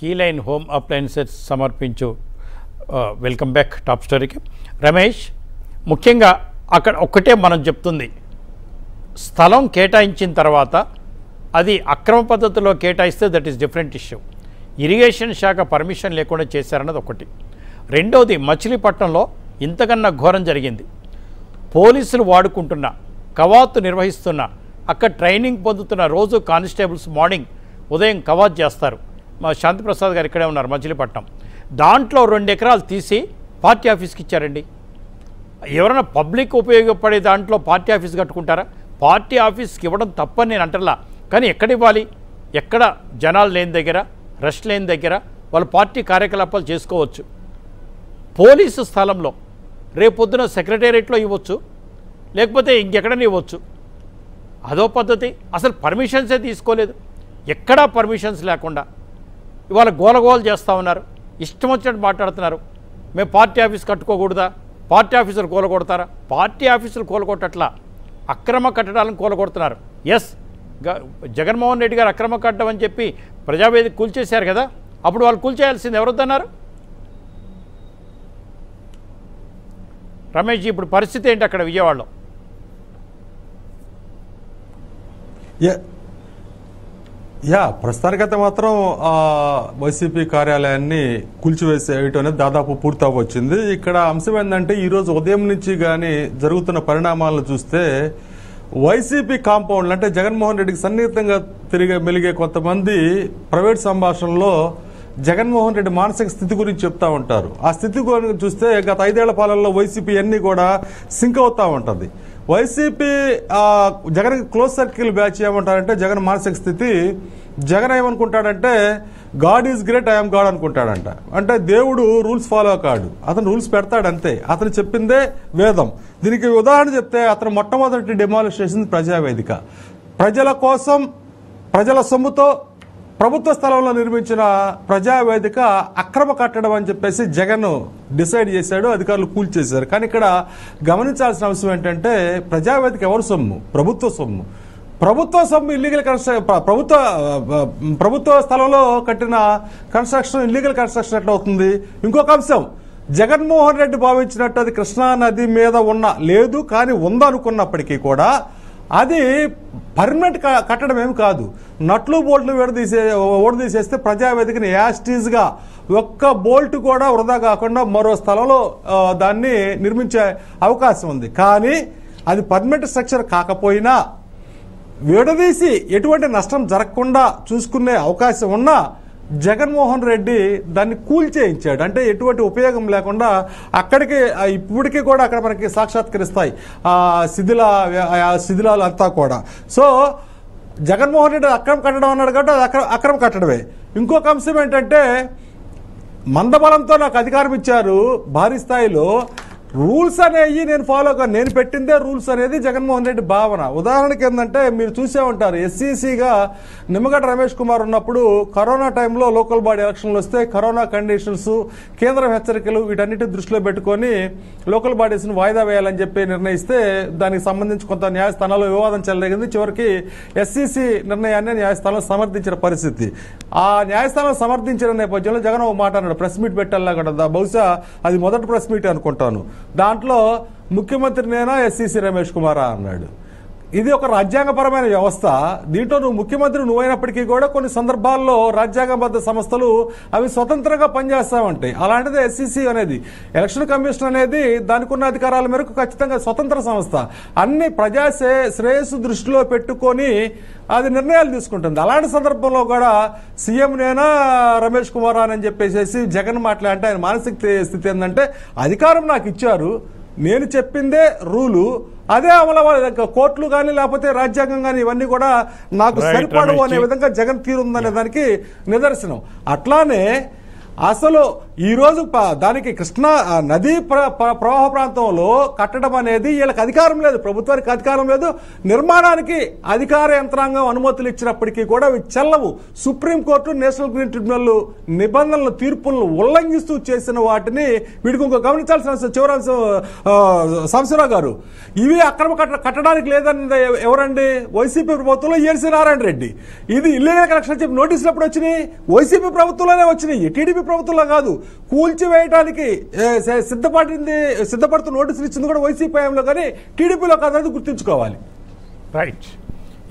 కీలైన్ హోమ్ అప్లయన్సెస్ సమర్పించు వెల్కమ్ బ్యాక్ టాప్ స్టోరీకి రమేష్ ముఖ్యంగా అక్కడ ఒక్కటే మనం చెప్తుంది స్థలం కేటాయించిన తర్వాత అది అక్రమ పద్ధతిలో కేటాయిస్తే that is different issue irrigation శాఖ పర్మిషన్ లేకుండా చేశారన్నది ఒకటి. రెండవది మచిలీపట్నంలో ఇంతకన్నా ఘోరం జరిగింది. పోలీసులు వాడుకుంటున్న కవాతు నిర్వహిస్తున్న అక్కడ ట్రైనింగ్ పొందుతున్న రోజు కానిస్టేబుల్స్ మార్నింగ్ ఉదయం కవాత్ చేస్తారు. మా శాంతిప్రసాద్ గారు ఇక్కడే ఉన్నారు మచిలీపట్నం. దాంట్లో రెండు ఎకరాలు తీసి పార్టీ ఆఫీస్కి ఇచ్చారండి. ఎవరైనా పబ్లిక్ ఉపయోగపడే దాంట్లో పార్టీ ఆఫీస్ కట్టుకుంటారా? పార్టీ ఆఫీస్కి ఇవ్వడం తప్పని నేను అంటలా. కానీ ఎక్కడ ఇవ్వాలి ఎక్కడ జనాలు లేని దగ్గర రష్ లేని దగ్గర వాళ్ళు పార్టీ కార్యకలాపాలు చేసుకోవచ్చు. పోలీసు స్థలంలో రేపొద్దున సెక్రటేరియట్లో ఇవ్వచ్చు లేకపోతే ఇంకెక్కడైనా ఇవ్వచ్చు. అదో పద్ధతి. అసలు పర్మిషన్సే తీసుకోలేదు. ఎక్కడా పర్మిషన్స్ లేకుండా. ఇవాళ గోలగోలు చేస్తూ ఉన్నారు. ఇష్టం వచ్చినట్టు మాట్లాడుతున్నారు. మేము పార్టీ ఆఫీస్ కట్టుకోకూడదా? పార్టీ ఆఫీసులు కూలగొడతారా పార్టీ ఆఫీసులు కూలగొట్టట్లా అక్రమ కట్టడాలను కూలగొడుతున్నారు. ఎస్ జగన్మోహన్ రెడ్డి గారు అక్రమ కట్టడం అని చెప్పి ప్రజావేదిక కూల్చేశారు కదా అప్పుడు వాళ్ళు కూల్చేయాల్సింది ఎవరొద్దన్నారు? రమేష్ ఇప్పుడు పరిస్థితి ఏంటి అక్కడ విజయవాడలో? యా- యా ప్రస్తుతానికైతే మాత్రం వైసీపీ కార్యాలయాన్ని కూల్చివేసేయటం అనేది దాదాపు పూర్తవచ్చింది ఇక్కడ అంశం ఏంటంటే ఈరోజు ఉదయం నుంచి కానీ జరుగుతున్న పరిణామాలను చూస్తే వైసీపీ కాంపౌండ్లు అంటే జగన్మోహన్ రెడ్డికి సన్నిహితంగా తిరిగే మెలిగే కొంతమంది ప్రైవేట్ సంభాషణలో జగన్మోహన్ రెడ్డి మానసిక స్థితి గురించి చెప్తా ఉంటారు. ఆ స్థితి గురించి చూస్తే గత ఐదేళ్ళ పాలనలో వైసీపీ అన్ని కూడా సింక్ అవుతూ ఉంటుంది. YCP Jagan close circle batch ఏమంటారంటే జగన్ మానసిక స్థితి Jagan ఏమనుకుంటాడంటే God is great I'm God అనుకుంటాడంట. అంటే దేవుడు రూల్స్ ఫాలో కాడు. అతను రూల్స్ పెడతాడు అంతే. అతను చెప్పిందే వేదం. దీనికి ఉదాహరణ చెప్తే అతను మొట్టమొదటి డిమాలిష్ చేసింది ప్రజావేదిక. ప్రజల కోసం ప్రజల సొమ్ముతో ప్రభుత్వ స్థలంలో నిర్మించిన ప్రజావేదిక అక్రమ కట్టడం అని చెప్పేసి జగన్ డిసైడ్ చేశాడు అధికారులు కూల్చేశారు కానీ ఇక్కడ గమనించాల్సిన అంశం ఏంటంటే ప్రజావేదిక ఎవరు సొమ్ము? ప్రభుత్వ సొమ్ము. ప్రభుత్వ సొమ్ము ఇల్లీగల్ కన్స్ట్రక్షన్ ప్రభుత్వ ప్రభుత్వ స్థలంలో కట్టిన కన్స్ట్రక్షన్ ఇల్లీగల్ కన్స్ట్రక్షన్ ఎట్లా అవుతుంది ఇంకొక అంశం. జగన్మోహన్ రెడ్డి భావించినట్టు అది కృష్ణా నది మీద ఉన్న లేదు కానీ ఉందనుకున్నప్పటికీ కూడా అది పర్మనెంట్ కట్టడం ఏమి కాదు. నట్లు బోల్ట్లు విడదీసే ఓడదీసేస్తే ప్రజావేదికని యాస్టీజ్గా ఒక్క బోల్ట్ కూడా వృధా కాకుండా మరో స్థలంలో దాన్ని నిర్మించే అవకాశం ఉంది. కానీ అది పర్మనెంట్ స్ట్రక్చర్ కాకపోయినా విడదీసి ఎటువంటి నష్టం జరగకుండా చూసుకునే అవకాశం ఉన్నా జగన్మోహన్ రెడ్డి దాన్ని కూల్చేయించాడు అంటే ఎటువంటి ఉపయోగం లేకుండా అక్కడికి ఇప్పటికీ కూడా అక్కడ మనకి సాక్షాత్కరిస్తాయి. ఆ శిథిల శిథిలాలు అంతా కూడా. సో జగన్మోహన్ రెడ్డి అక్రమ కట్టడం అన్నాడు కాబట్టి అది అక్రమ అక్రమ కట్టడమే. ఇంకొక అంశం ఏంటంటే మందబలంతో నాకు అధికారం ఇచ్చారు భారీ స్థాయిలో రూల్స్ అనేవి నేను ఫాలో కాను. నేను పెట్టిందే రూల్స్ అనేది జగన్మోహన్ రెడ్డి భావన. ఉదాహరణకి ఏంటంటే మీరు చూసే ఉంటారు ఎస్సీసీగా నిమ్మగడ్డ రమేష్ కుమార్ ఉన్నప్పుడు కరోనా టైంలో లోకల్ బాడీ ఎలక్షన్లు వస్తే కరోనా కండిషన్స్ కేంద్రం హెచ్చరికలు వీటన్నిటి దృష్టిలో పెట్టుకొని లోకల్ బాడీస్ని వాయిదా వేయాలని చెప్పి నిర్ణయిస్తే దానికి సంబంధించి కొంత న్యాయస్థానాల్లో వివాదం చెలరేగింది. చివరికి ఎస్సీసీ నిర్ణయాన్ని న్యాయస్థానం సమర్థించిన పరిస్థితి. ఆ న్యాయస్థానం సమర్థించిన నేపథ్యంలో జగన్ ఒక మాట అన్నాడు. ప్రెస్ మీట్ పెట్టాలా కదా బహుశా అది మొదటి ప్రెస్ మీట్ అనుకుంటాను. దాంట్లో ముఖ్యమంత్రి నేనా ఎస్సీసీ రమేష్ కుమారా అన్నాడు. ఇది ఒక రాజ్యాంగపరమైన వ్యవస్థ. దీంట్లో నువ్వు ముఖ్యమంత్రి నువ్వైనప్పటికీ కూడా కొన్ని సందర్భాల్లో రాజ్యాంగబద్ధ సంస్థలు అవి స్వతంత్రంగా పనిచేస్తామంటాయి అలాంటిది ఎస్సీసీ అనేది ఎలక్షన్ కమిషన్ అనేది దానికి ఉన్న అధికారాల మేరకు ఖచ్చితంగా స్వతంత్ర సంస్థ. అన్ని ప్రజా శ్రే- శ్రేయస్సు దృష్టిలో పెట్టుకొని అది నిర్ణయాలు తీసుకుంటుంది. అలాంటి సందర్భంలో కూడా సీఎం నేనా రమేష్ కుమార్ అని చెప్పేసి జగన్ మాట్లాడితే ఆయన మానసిక స్థితి ఏంటంటే అధికారం నాకు ఇచ్చారు. నేను చెప్పిందే రూలు. అదే అమలు కోర్టులు కానీ లేకపోతే రాజ్యాంగం కానీ ఇవన్నీ కూడా నాకు సరిపడవు అనే. విధంగా జగన్ తీరు ఉందనే దానికి నిదర్శనం. అట్లానే అసలు ఈరోజు ప- దానికి కృష్ణా నదీ ప్ర- ప్రవాహ ప్రాంతంలో కట్టడం అనేది వీళ్ళకి అధికారం లేదు. ప్రభుత్వానికి అధికారం లేదు. నిర్మాణానికి అధికార యంత్రాంగం అనుమతులు ఇచ్చినప్పటికీ కూడా అవి చెల్లవు. సుప్రీంకోర్టు నేషనల్ గ్రీన్ ట్రిబ్యునల్ నిబంధనల తీర్పులను ఉల్లంఘిస్తూ చేసిన వాటిని వీడికి ఇంకో గమనించాల్సిన అంశం- చివరి గారు. ఇవి అక్రమ కట్ట కట్టడానికి లేదని ఎవరండి? వైసీపీ ప్రభుత్వంలో ఏఎల్సీ నారాయణ రెడ్డి. ఇది ఇల్లీగల్ కనెక్షన్ చెప్పి నోటీసులు ఎప్పుడు వచ్చినాయి? వైసీపీ ప్రభుత్వంలోనే వచ్చినాయి. టీడీపీ ప్రభుత్వంలో కాదు కూల్చివేయడానికి సిద్ధపడింది సిద్ధపడుతూ నోటీసులు ఇచ్చింది కూడా వైసీపీ హయాంలో కానీ టీడీపీలో కాదని గుర్తుంచుకోవాలి. రైట్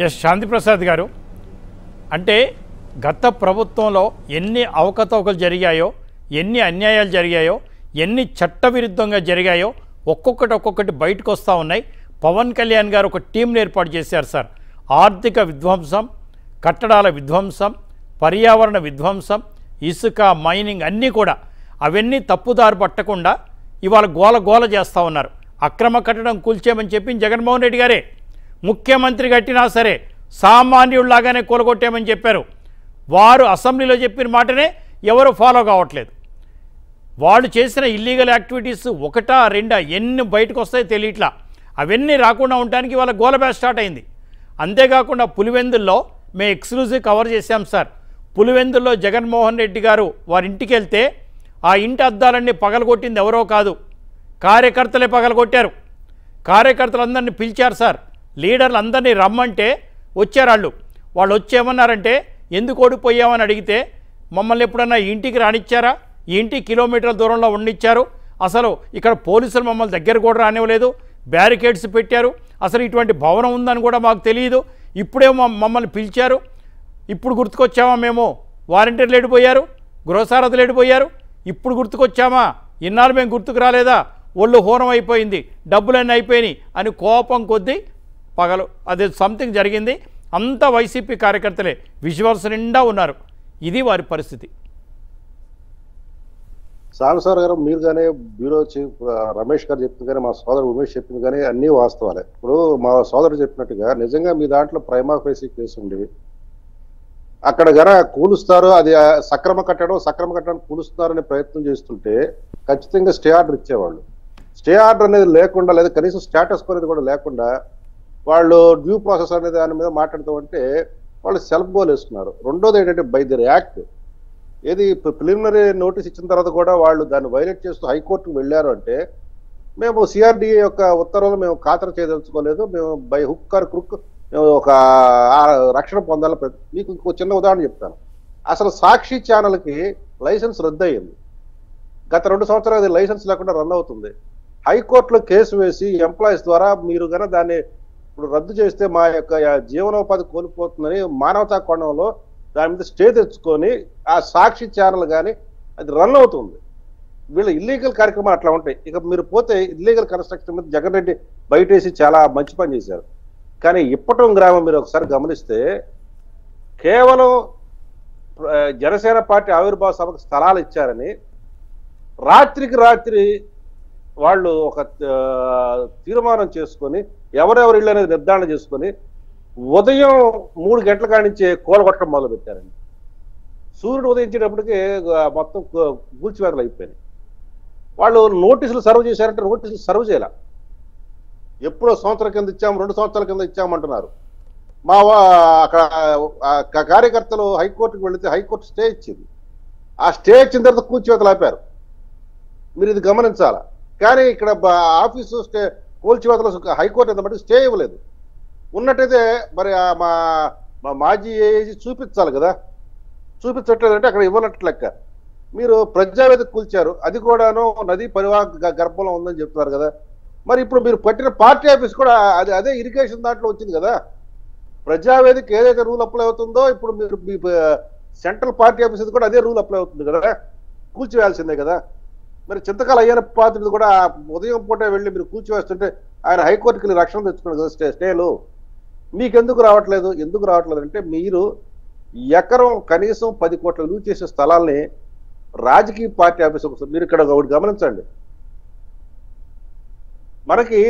ఎస్ శాంతిప్రసాద్ గారు అంటే గత ప్రభుత్వంలో ఎన్ని అవకతవకలు జరిగాయో ఎన్ని అన్యాయాలు జరిగాయో ఎన్ని చట్టవిరుద్ధంగా జరిగాయో ఒక్కొక్కటి ఒక్కొక్కటి బయటకు వస్తూ ఉన్నాయి. పవన్ కళ్యాణ్ గారు ఒక టీంను ఏర్పాటు చేశారు సార్. ఆర్థిక విధ్వంసం కట్టడాల విధ్వంసం పర్యావరణ విధ్వంసం ఇసుక మైనింగ్ అన్నీ కూడా అవన్నీ తప్పుదారు పట్టకుండా ఇవాళ గోల గోల చేస్తూ ఉన్నారు. అక్రమ కట్టడం కూల్చేయమని చెప్పి జగన్మోహన్ రెడ్డి గారే ముఖ్యమంత్రి కట్టినా సరే సామాన్యుల్లాగానే కూలగొట్టామని చెప్పారు. వారు అసెంబ్లీలో చెప్పిన మాటనే ఎవరు ఫాలో కావట్లేదు. వాళ్ళు చేసిన ఇల్లీగల్ యాక్టివిటీస్ ఒకటా రెండా ఎన్ని బయటకు వస్తాయో తెలియట్లా. అవన్నీ రాకుండా ఉండడానికి వాళ్ళ గోల బ్యాచ్ స్టార్ట్ అయింది. అంతేకాకుండా పులివెందుల్లో మేము ఎక్స్క్లూజివ్ కవర్ చేశాం సార్. పులివెందుల్లో జగన్మోహన్ రెడ్డి గారు వారి ఇంటికి వెళ్తే ఆ ఇంటి అద్దాలన్నీ పగలగొట్టింది ఎవరో కాదు. కార్యకర్తలే పగలగొట్టారు. కార్యకర్తలందరినీ పిలిచారు సార్. లీడర్లు అందరినీ రమ్మంటే వచ్చారు వాళ్ళు వాళ్ళు వచ్చి ఎందుకు ఓడిపోయామని అడిగితే మమ్మల్ని ఎప్పుడన్నా ఇంటికి రానిచ్చారా? ఇంటి కిలోమీటర్ల దూరంలో ఉండిచ్చారు. అసలు ఇక్కడ పోలీసులు మమ్మల్ని దగ్గర కూడా రానివ్వలేదు. బ్యారికేడ్స్ పెట్టారు. అసలు ఇటువంటి భవనం ఉందని కూడా మాకు తెలియదు. ఇప్పుడే మమ్మల్ని పిలిచారు. ఇప్పుడు గుర్తుకొచ్చామా మేము? వాలంటీర్లు లేడిపోయారు గృహసారథులు లేడిపోయారు ఇప్పుడు గుర్తుకొచ్చామా? ఇన్నాళ్ళు మేము గుర్తుకు రాలేదా? ఒళ్ళు హోరం అయిపోయింది డబ్బులన్నీ అయిపోయినాయి అని కోపం కొద్దీ పగలు అదే సంథింగ్ జరిగింది. అంతా వైసీపీ కార్యకర్తలే విజువల్స్ నిండా ఉన్నారు. ఇది వారి పరిస్థితి. సాంబశివరావు గారు మీరు కానీ బ్యూరో చీఫ్ రమేష్ గారు చెప్పింది కానీ మా సోదరుడు ఉమేష్ చెప్పింది కానీ అన్ని వాస్తవాలే. ఇప్పుడు మా సోదరుడు చెప్పినట్టుగా నిజంగా మీ దాంట్లో ప్రైమా ఫేసీ కేసు ఉండేవి అక్కడ గన కూలుస్తారు అది సక్రమ కట్టడం సక్రమ కట్టడం కూలుస్తున్నారనే ప్రయత్నం చేస్తుంటే ఖచ్చితంగా స్టే ఆర్డర్ ఇచ్చేవాళ్ళు. స్టే ఆర్డర్ అనేది లేకుండా లేదా కనీసం స్టేటస్ అనేది కూడా లేకుండా వాళ్ళు డ్యూ ప్రాసెస్ అనేది దాని మీద మాట్లాడుతూ ఉంటే వాళ్ళు సెల్ఫ్ గోల్ వేస్తున్నారు. రెండోది ఏంటంటే బై దర్ యాక్ట్ ఏది ప్రిలిమినరీ నోటీస్ ఇచ్చిన తర్వాత కూడా వాళ్ళు దాన్ని వైలేట్ చేస్తూ హైకోర్టుకు వెళ్ళారు అంటే మేము సిఆర్డిఏ యొక్క ఉత్తర్వులు మేము ఖాతరు చేయదలుచుకోలేదు మేము బై హుక్ ఆర్ క్రుక్ ఒక రక్షణ పొందాలి ప్రతి- మీకు ఇంకో చిన్న ఉదాహరణ చెప్తాను. అసలు సాక్షి ఛానల్కి లైసెన్స్ రద్దు గత రెండు సంవత్సరాలు అది లైసెన్స్ లేకుండా రన్ అవుతుంది. హైకోర్టులో కేసు వేసి ఎంప్లాయీస్ ద్వారా మీరు కనుక దాన్ని ఇప్పుడు రద్దు చేస్తే మా యొక్క జీవనోపాధి కోల్పోతుందని మానవతా కోణంలో దాని మీద స్టే తెచ్చుకొని ఆ సాక్షి ఛానల్ కానీ అది రన్ అవుతుంది. వీళ్ళ ఇల్లీగల్ కార్యక్రమాలు అట్లా ఉంటాయి. ఇక మీరు పోతే ఇల్లీగల్ కన్స్ట్రక్షన్ మీద జగన్ రెడ్డి బయటేసి చాలా మంచి పని చేశారు. కానీ ఇప్పటం గ్రామం మీరు ఒకసారి గమనిస్తే కేవలం జనసేన పార్టీ ఆవిర్భావ సభకు స్థలాలు ఇచ్చారని రాత్రికి రాత్రి వాళ్ళు ఒక తీర్మానం చేసుకొని ఎవరెవరి ఇళ్ళు అనేది నిర్ధారణ చేసుకొని ఉదయం మూడు గంటల కాడి నుంచే కూలగొట్టడం మొదలు పెట్టారండి సూర్యుడు ఉదయించేటప్పటికి మొత్తం కూల్చివేతలు అయిపోయినాయి. వాళ్ళు నోటీసులు సర్వ్ చేశారంటే నోటీసులు సర్వ్ చేయాలి. ఎప్పుడో సంవత్సరం కింద ఇచ్చాము రెండు సంవత్సరాల కింద ఇచ్చామంటున్నారు. మా అక్కడ కార్యకర్తలు హైకోర్టుకు వెళితే హైకోర్టు స్టే ఇచ్చింది. ఆ స్టే ఇచ్చిన తర్వాత కూల్చివేతలు ఆపారు మీరు ఇది గమనించాలా? కానీ ఇక్కడ ఆఫీసు స్టే కూల్చివేతలు హైకోర్టు ఎంత మటుకు స్టే ఇవ్వలేదు. ఉన్నట్టయితే మరి మా మా మాజీ ఏజీ చూపించాలి కదా. చూపించట్లేదంటే అక్కడ ఇవ్వనట్టు లెక్క. మీరు ప్రజావేదిక కూల్చారు. అది కూడాను నది పరివాహక గ- గర్భంలో ఉందని చెప్తున్నారు కదా. మరి ఇప్పుడు మీరు పట్టిన పార్టీ ఆఫీస్ కూడా అది అదే ఇరిగేషన్ దాంట్లో వచ్చింది కదా. ప్రజావేదిక ఏదైతే రూల్ అప్లై అవుతుందో ఇప్పుడు మీరు మీ సెంట్రల్ పార్టీ ఆఫీస్ అది కూడా అదే రూల్ అప్లై అవుతుంది కదా. కూల్చివేయాల్సిందే కదా. మరి చింతకాల అయ్యన పాత్రుడు కూడా ఉదయం పూట వెళ్ళి మీరు కూల్చివేస్తుంటే ఆయన హైకోర్టుకి వెళ్ళి రక్షణ తెచ్చుకున్నారు కదా స్టే స్టేలు. మీకెందుకు రావట్లేదు? ఎందుకు రావట్లేదు అంటే మీరు ఎకరం కనీసం పది కోట్ల విలువ చేసే స్థలాల్ని రాజకీయ పార్టీ ఆఫీస్ మీరు ఇక్కడ ఒకటి గమనించండి. మనకి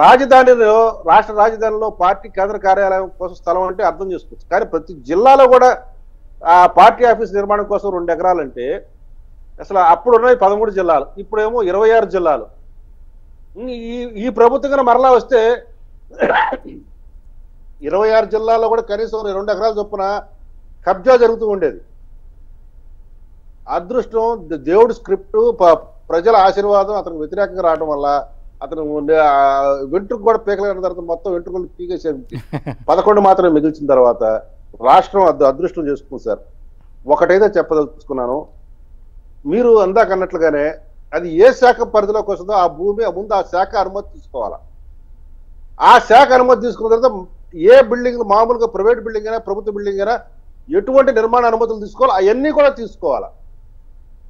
రాజధానిలో రాష్ట్ర రాజధానిలో పార్టీ కేంద్ర కార్యాలయం కోసం స్థలం అంటే అర్థం చేసుకోవచ్చు. కానీ ప్రతి జిల్లాలో కూడా ఆ పార్టీ ఆఫీస్ నిర్మాణం కోసం రెండు ఎకరాలంటే అసలు అప్పుడు ఉన్నాయి పదమూడు జిల్లాలు ఇప్పుడేమో ఇరవై ఆరు జిల్లాలు. ఈ ఈ ప్రభుత్వం మరలా వస్తే ఇరవై ఆరు జిల్లాల్లో కూడా కనీసం రెండు ఎకరాల చొప్పున కబ్జా జరుగుతూ ఉండేది. అదృష్టం దేవుడి స్క్రిప్ట్ ప్రజల ఆశీర్వాదం అతనికి వ్యతిరేకంగా రావడం వల్ల అతను వెంట్రుకు కూడా పీకలేని తర్వాత మొత్తం వెంట్రుకలు పీకేసి పదకొండు మాత్రమే మిగిల్చిన తర్వాత రాష్ట్రం అద్ అదృష్టం చేసుకుంది సార్. ఒకటైతే చెప్పదలుచుకున్నాను. మీరు అందాక అన్నట్లుగానే అది ఏ శాఖ పరిధిలోకి వస్తుందో ఆ భూమి ముందు ఆ శాఖ అనుమతి తీసుకోవాలా? ఆ శాఖ అనుమతి తీసుకున్న తర్వాత ఏ బిల్డింగ్ మామూలుగా ప్రైవేట్ బిల్డింగ్ అయినా ప్రభుత్వ బిల్డింగ్ అయినా ఎటువంటి నిర్మాణ అనుమతులు తీసుకోవాలి? అవన్నీ కూడా తీసుకోవాలా?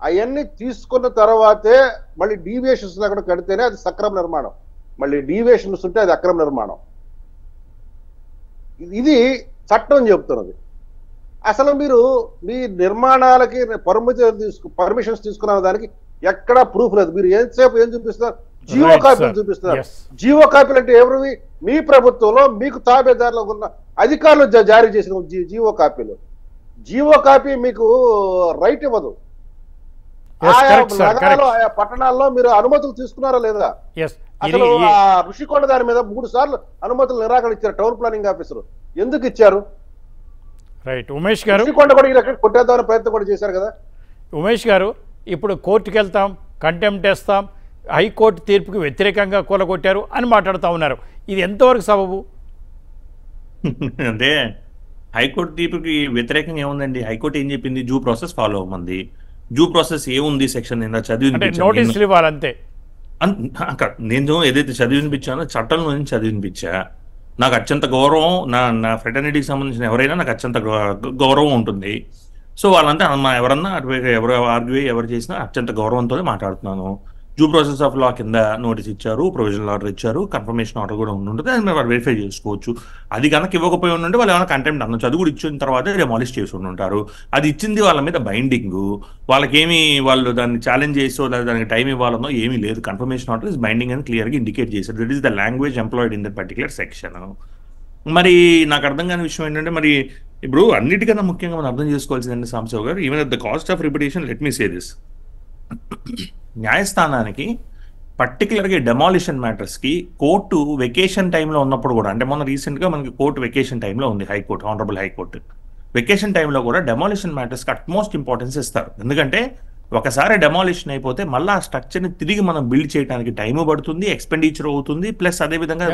అవన్నీ తీసుకున్న తర్వాతే మళ్ళీ డీవియేషన్స్ లేకుండా కడితేనే అది సక్రమ నిర్మాణం. మళ్ళీ డీవియేషన్స్ ఉంటే అది అక్రమ నిర్మాణం. ఇది చట్టం చెబుతున్నది అసలు మీరు మీ నిర్మాణాలకి పర్మిషన్ తీసుకు పర్మిషన్స్ తీసుకున్న దానికి ఎక్కడా ప్రూఫ్ లేదు. మీరు ఎంతసేపు ఏం చూపిస్తున్నారు? Right, కాపీలు. చూపిస్తున్నారు. జియో కాపీలు అంటే ఎవరివి? మీ ప్రభుత్వంలో మీకు తాబేదారులో ఉన్న అధికారులు జారీ చేసిన జి- జియో కాపీలు. జియో కాపీ మీకు రైట్ ఇవ్వదు. ఆయా పట్టణాల్లో మీరు అనుమతులు తీసుకున్నారా లేదా? అసలు ఆ ఋషికొండ దాని మీద మూడు సార్లు అనుమతులు నిరాకరించారు టౌన్ ప్లానింగ్ ఆఫీసర్. ఎందుకు ఇచ్చారు? రైట్ ఉమేష్ గారు ఋషికొండ కూడా రకంగా కొట్టేద్దామని ప్రయత్నం కూడా చేశారు కదా? ఉమేష్ గారు ఇప్పుడు కోర్టుకి వెళ్తాం కంటెంప్ట్ వేస్తాం హైకోర్టు తీర్పుకి వ్యతిరేకంగా కూలగొట్టారు అని మాట్లాడుతూ ఉన్నారు. ఇది ఎంతవరకు సబబు? అంటే హైకోర్టు తీర్పుకి వ్యతిరేకంగా ఏముందండి? హైకోర్టు ఏం చెప్పింది? జూ ప్రాసెస్ ఫాలో అవ్వమంది. జూ ప్రాసెస్ ఏముంది సెక్షన్ నిన్న చదివి. నోటీసులు ఇవ్వాలంతే అక్కడ నేను ఏదైతే చదివి వినిపించానో చట్టంలో నుంచి చదివి వినిపించా నాకు అత్యంత గౌరవం నా నా ఫ్రెటర్నిటీకి సంబంధించిన ఎవరైనా నాకు అత్యంత గౌరవం ఉంటుంది. సో వాళ్ళంతా ఎవరన్నా అటువైపు ఎవరు ఆర్గ్యూ ఎవరు చేసినా అత్యంత గౌరవంతో మాట్లాడుతున్నాను. డ్యూ ప్రాసెస్ ఆఫ్ లా కింద నోటీస్ ఇచ్చారు ప్రొవిజనల్ ఆర్డర్ ఇచ్చారు కన్ఫర్మేషన్ ఆర్డర్ కూడా ఉంటుంది అది వాళ్ళు వెరిఫై చేసుకోవచ్చు. అది కనుక ఇవ్వకపోయి ఉంటే వాళ్ళు ఏమైనా కంటెంట్ అనొచ్చు అది కూడా ఇచ్చిన తర్వాత డెమాలిష్ చేసి ఉంటారు అది ఇచ్చింది వాళ్ళ మీద బైండింగ్ వాళ్ళకేమి వాళ్ళు దాన్ని ఛాలెంజ్ చేసో లేదా దానికి టైం ఇవ్వాలనో ఏమీ లేదు. కన్ఫర్మేషన్ ఆర్డర్ ఇస్ బైండింగ్ అని క్లియర్గా ఇండికేట్ చేశారు. That is the language employed in the particular section మరి నాకు అర్థం కాని విషయం ఏంటంటే మరి ఇప్పుడు అన్నిటికన్నా ముఖ్యంగా మనం అర్థం చేసుకోవాల్సిందండి సాంబశివ గారు? Even at the cost of repetition let me say this న్యాయస్థానానికి పర్టికులర్గా డెమాలిషన్ మ్యాటర్స్కి కోర్టు వెకేషన్ టైంలో ఉన్నప్పుడు కూడా అంటే మొన్న రీసెంట్గా మనకి కోర్టు వెకేషన్ టైంలో ఉంది హైకోర్టు ఆనరబుల్ హైకోర్టు వెకేషన్ టైంలో కూడా డెమాలిషన్ మ్యాటర్స్కి అట్మోస్ట్ ఇంపార్టెన్స్ ఇస్తారు. ఎందుకంటే ఒకసారి డెమాలిషన్ అయిపోతే మళ్ళీ ఆ స్ట్రక్చర్ని తిరిగి మనం బిల్డ్ చేయడానికి టైం పడుతుంది ఎక్స్పెండిచర్ అవుతుంది ప్లస్ అదేవిధంగా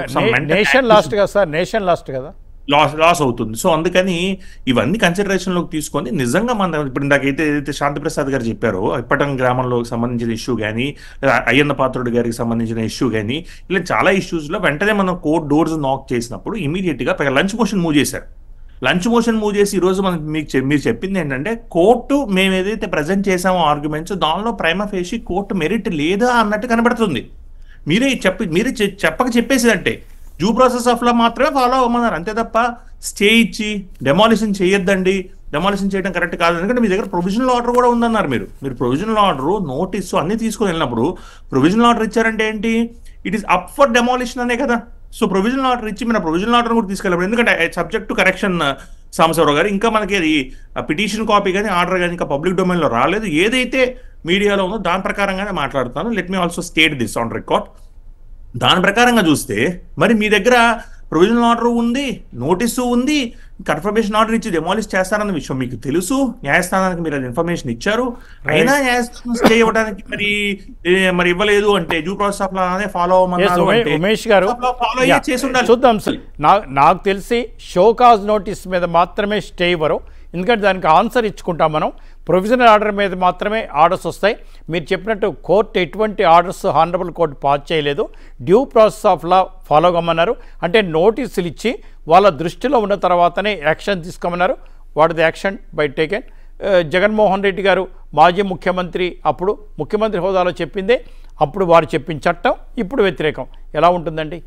నేషన్ లాస్ట్ కదా సార్ నేషన్ లాస్ట్ కదా? లాస్ లాస్ అవుతుంది. సో అందుకని ఇవన్నీ కన్సిడరేషన్లోకి తీసుకొని నిజంగా మన ఇప్పుడు ఇందాకైతే ఏదైతే శాంతిప్రసాద్ గారు చెప్పారో ఇప్పటం గ్రామంలో సంబంధించిన ఇష్యూ కానీ అయ్యన్న పాత్రుడు గారికి సంబంధించిన ఇష్యూ కానీ ఇలా చాలా ఇష్యూస్లో వెంటనే మనం కోర్ట్ డోర్స్ నాక్ చేసినప్పుడు ఇమీడియట్గా పైగా లంచ్ మోషన్ మూవ్ చేశారు. లంచ్ మోషన్ మూవ్ చేసి ఈరోజు మనం మీకు మీరు చెప్పింది ఏంటంటే కోర్టు మేము ఏదైతే ప్రజెంట్ చేసామో ఆర్గ్యుమెంట్స్ దానిలో ప్రైమ ఫేసి కోర్టు మెరిట్ లేదా అన్నట్టు కనబడుతుంది. మీరే చెప్పి మీరే చె- చెప్పక చెప్పేసినట్టే. డ్యూ ప్రాసెస్ ఆఫ్ లా మాత్రమే ఫాలో అవ్వమన్నారు. అంతే తప్ప స్టే ఇచ్చి డెమాలిషన్ చేయొద్దండి. డెమాలిషన్ చేయడం కరెక్ట్ కాదు. ఎందుకంటే మీ దగ్గర ప్రొవిజనల్ ఆర్డర్ కూడా ఉందన్నారు మీరు. మీరు ప్రొవిజనల్ ఆర్డర్ నోటీసు అన్ని తీసుకుని వెళ్ళినప్పుడు ప్రొవిజనల్ ఆర్డర్ ఇచ్చారంటే ఏంటి? It is up for demolition అనే కదా. సో ప్రొవిజనల్ ఆర్డర్ ఇచ్చి మన ప్రొవిజనల్ ఆర్డర్ కూడా తీసుకెళ్ళాము ఎందుకంటే సబ్జెక్ట్ టు కరెక్షన్ సాంబశివరావు గారు ఇంకా మనకి అది పిటిషన్ కాపీ కానీ ఆర్డర్ కానీ ఇంకా పబ్లిక్ డొమైన్లో రాలేదు. ఏదైతే మీడియాలో ఉందో దాని ప్రకారంగానే మాట్లాడుతాను let me also state this on record దాని ప్రకారంగా చూస్తే మరి మీ దగ్గర ప్రొవిజనల్ ఆర్డర్ ఉంది నోటీసు ఉంది కన్ఫర్మేషన్ ఆర్డర్ ఇచ్చి డెమాలిష్ చేస్తారన్న విషయం మీకు తెలుసు న్యాయస్థానానికి మీరు ఇన్ఫర్మేషన్ ఇచ్చారు. అయినా న్యాయస్థానం స్టే ఇవ్వడానికి మరి మరి ఇవ్వలేదు అంటే డ్యూ ప్రాసెస్ ఆఫ్ లానే ఫాలో అవ్వమన్నారు ఉమేష్ గారు ఫాలో. చేసి ఉండాలి. చూద్దాం నాకు తెలిసి షోకాజ్ నోటీస్ మీద మాత్రమే స్టే ఇవ్వరు. ఎందుకంటే దానికి ఆన్సర్ ఇచ్చుకుంటాం మనం. ప్రొవిజనల్ ఆర్డర్ మీద మాత్రమే ఆర్డర్స్ వస్తాయి. మీరు చెప్పినట్టు కోర్టు ఎటువంటి ఆర్డర్స్ హానరబుల్ కోర్టు పాస్ చేయలేదు. Due process of law follow కమ్మన్నారు అంటే నోటీసులు ఇచ్చి వాళ్ళ దృష్టిలో ఉన్న తర్వాతనే action తీసుకోమన్నారు. What the action by taken? Jaganmohan Reddy గారు మాజీ ముఖ్యమంత్రి అప్పుడు ముఖ్యమంత్రి హోదాలో చెప్పిందే. అప్పుడు వారు చెప్పిన చట్టం ఇప్పుడు వ్యతిరేకం. ఎలా ఉంటుందండి?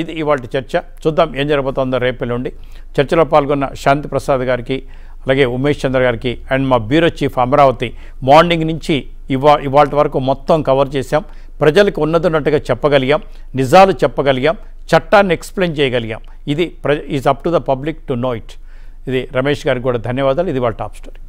ఇది ఇవాళ చర్చ. చూద్దాం ఏం జరగబోతుందో రేపెల్లుండి చర్చలో పాల్గొన్న శాంతి ప్రసాద్ గారికి అలాగే ఉమేష్ చంద్ర గారికి అండ్ మా బ్యూరో చీఫ్ అమరావతి మార్నింగ్ నుంచి ఇవా ఇవాళ వరకు మొత్తం కవర్ చేశాం. ప్రజలకు ఉన్నతున్నట్టుగా చెప్పగలిగాం. నిజాలు చెప్పగలిగాం. చట్టాన్ని ఎక్స్ప్లెయిన్ చేయగలిగాం. ఇది ప్ర is up to the public to know it ఇది రమేష్ గారికి కూడా ధన్యవాదాలు. ఇది వాళ్ళ టాప్ స్టోరీ.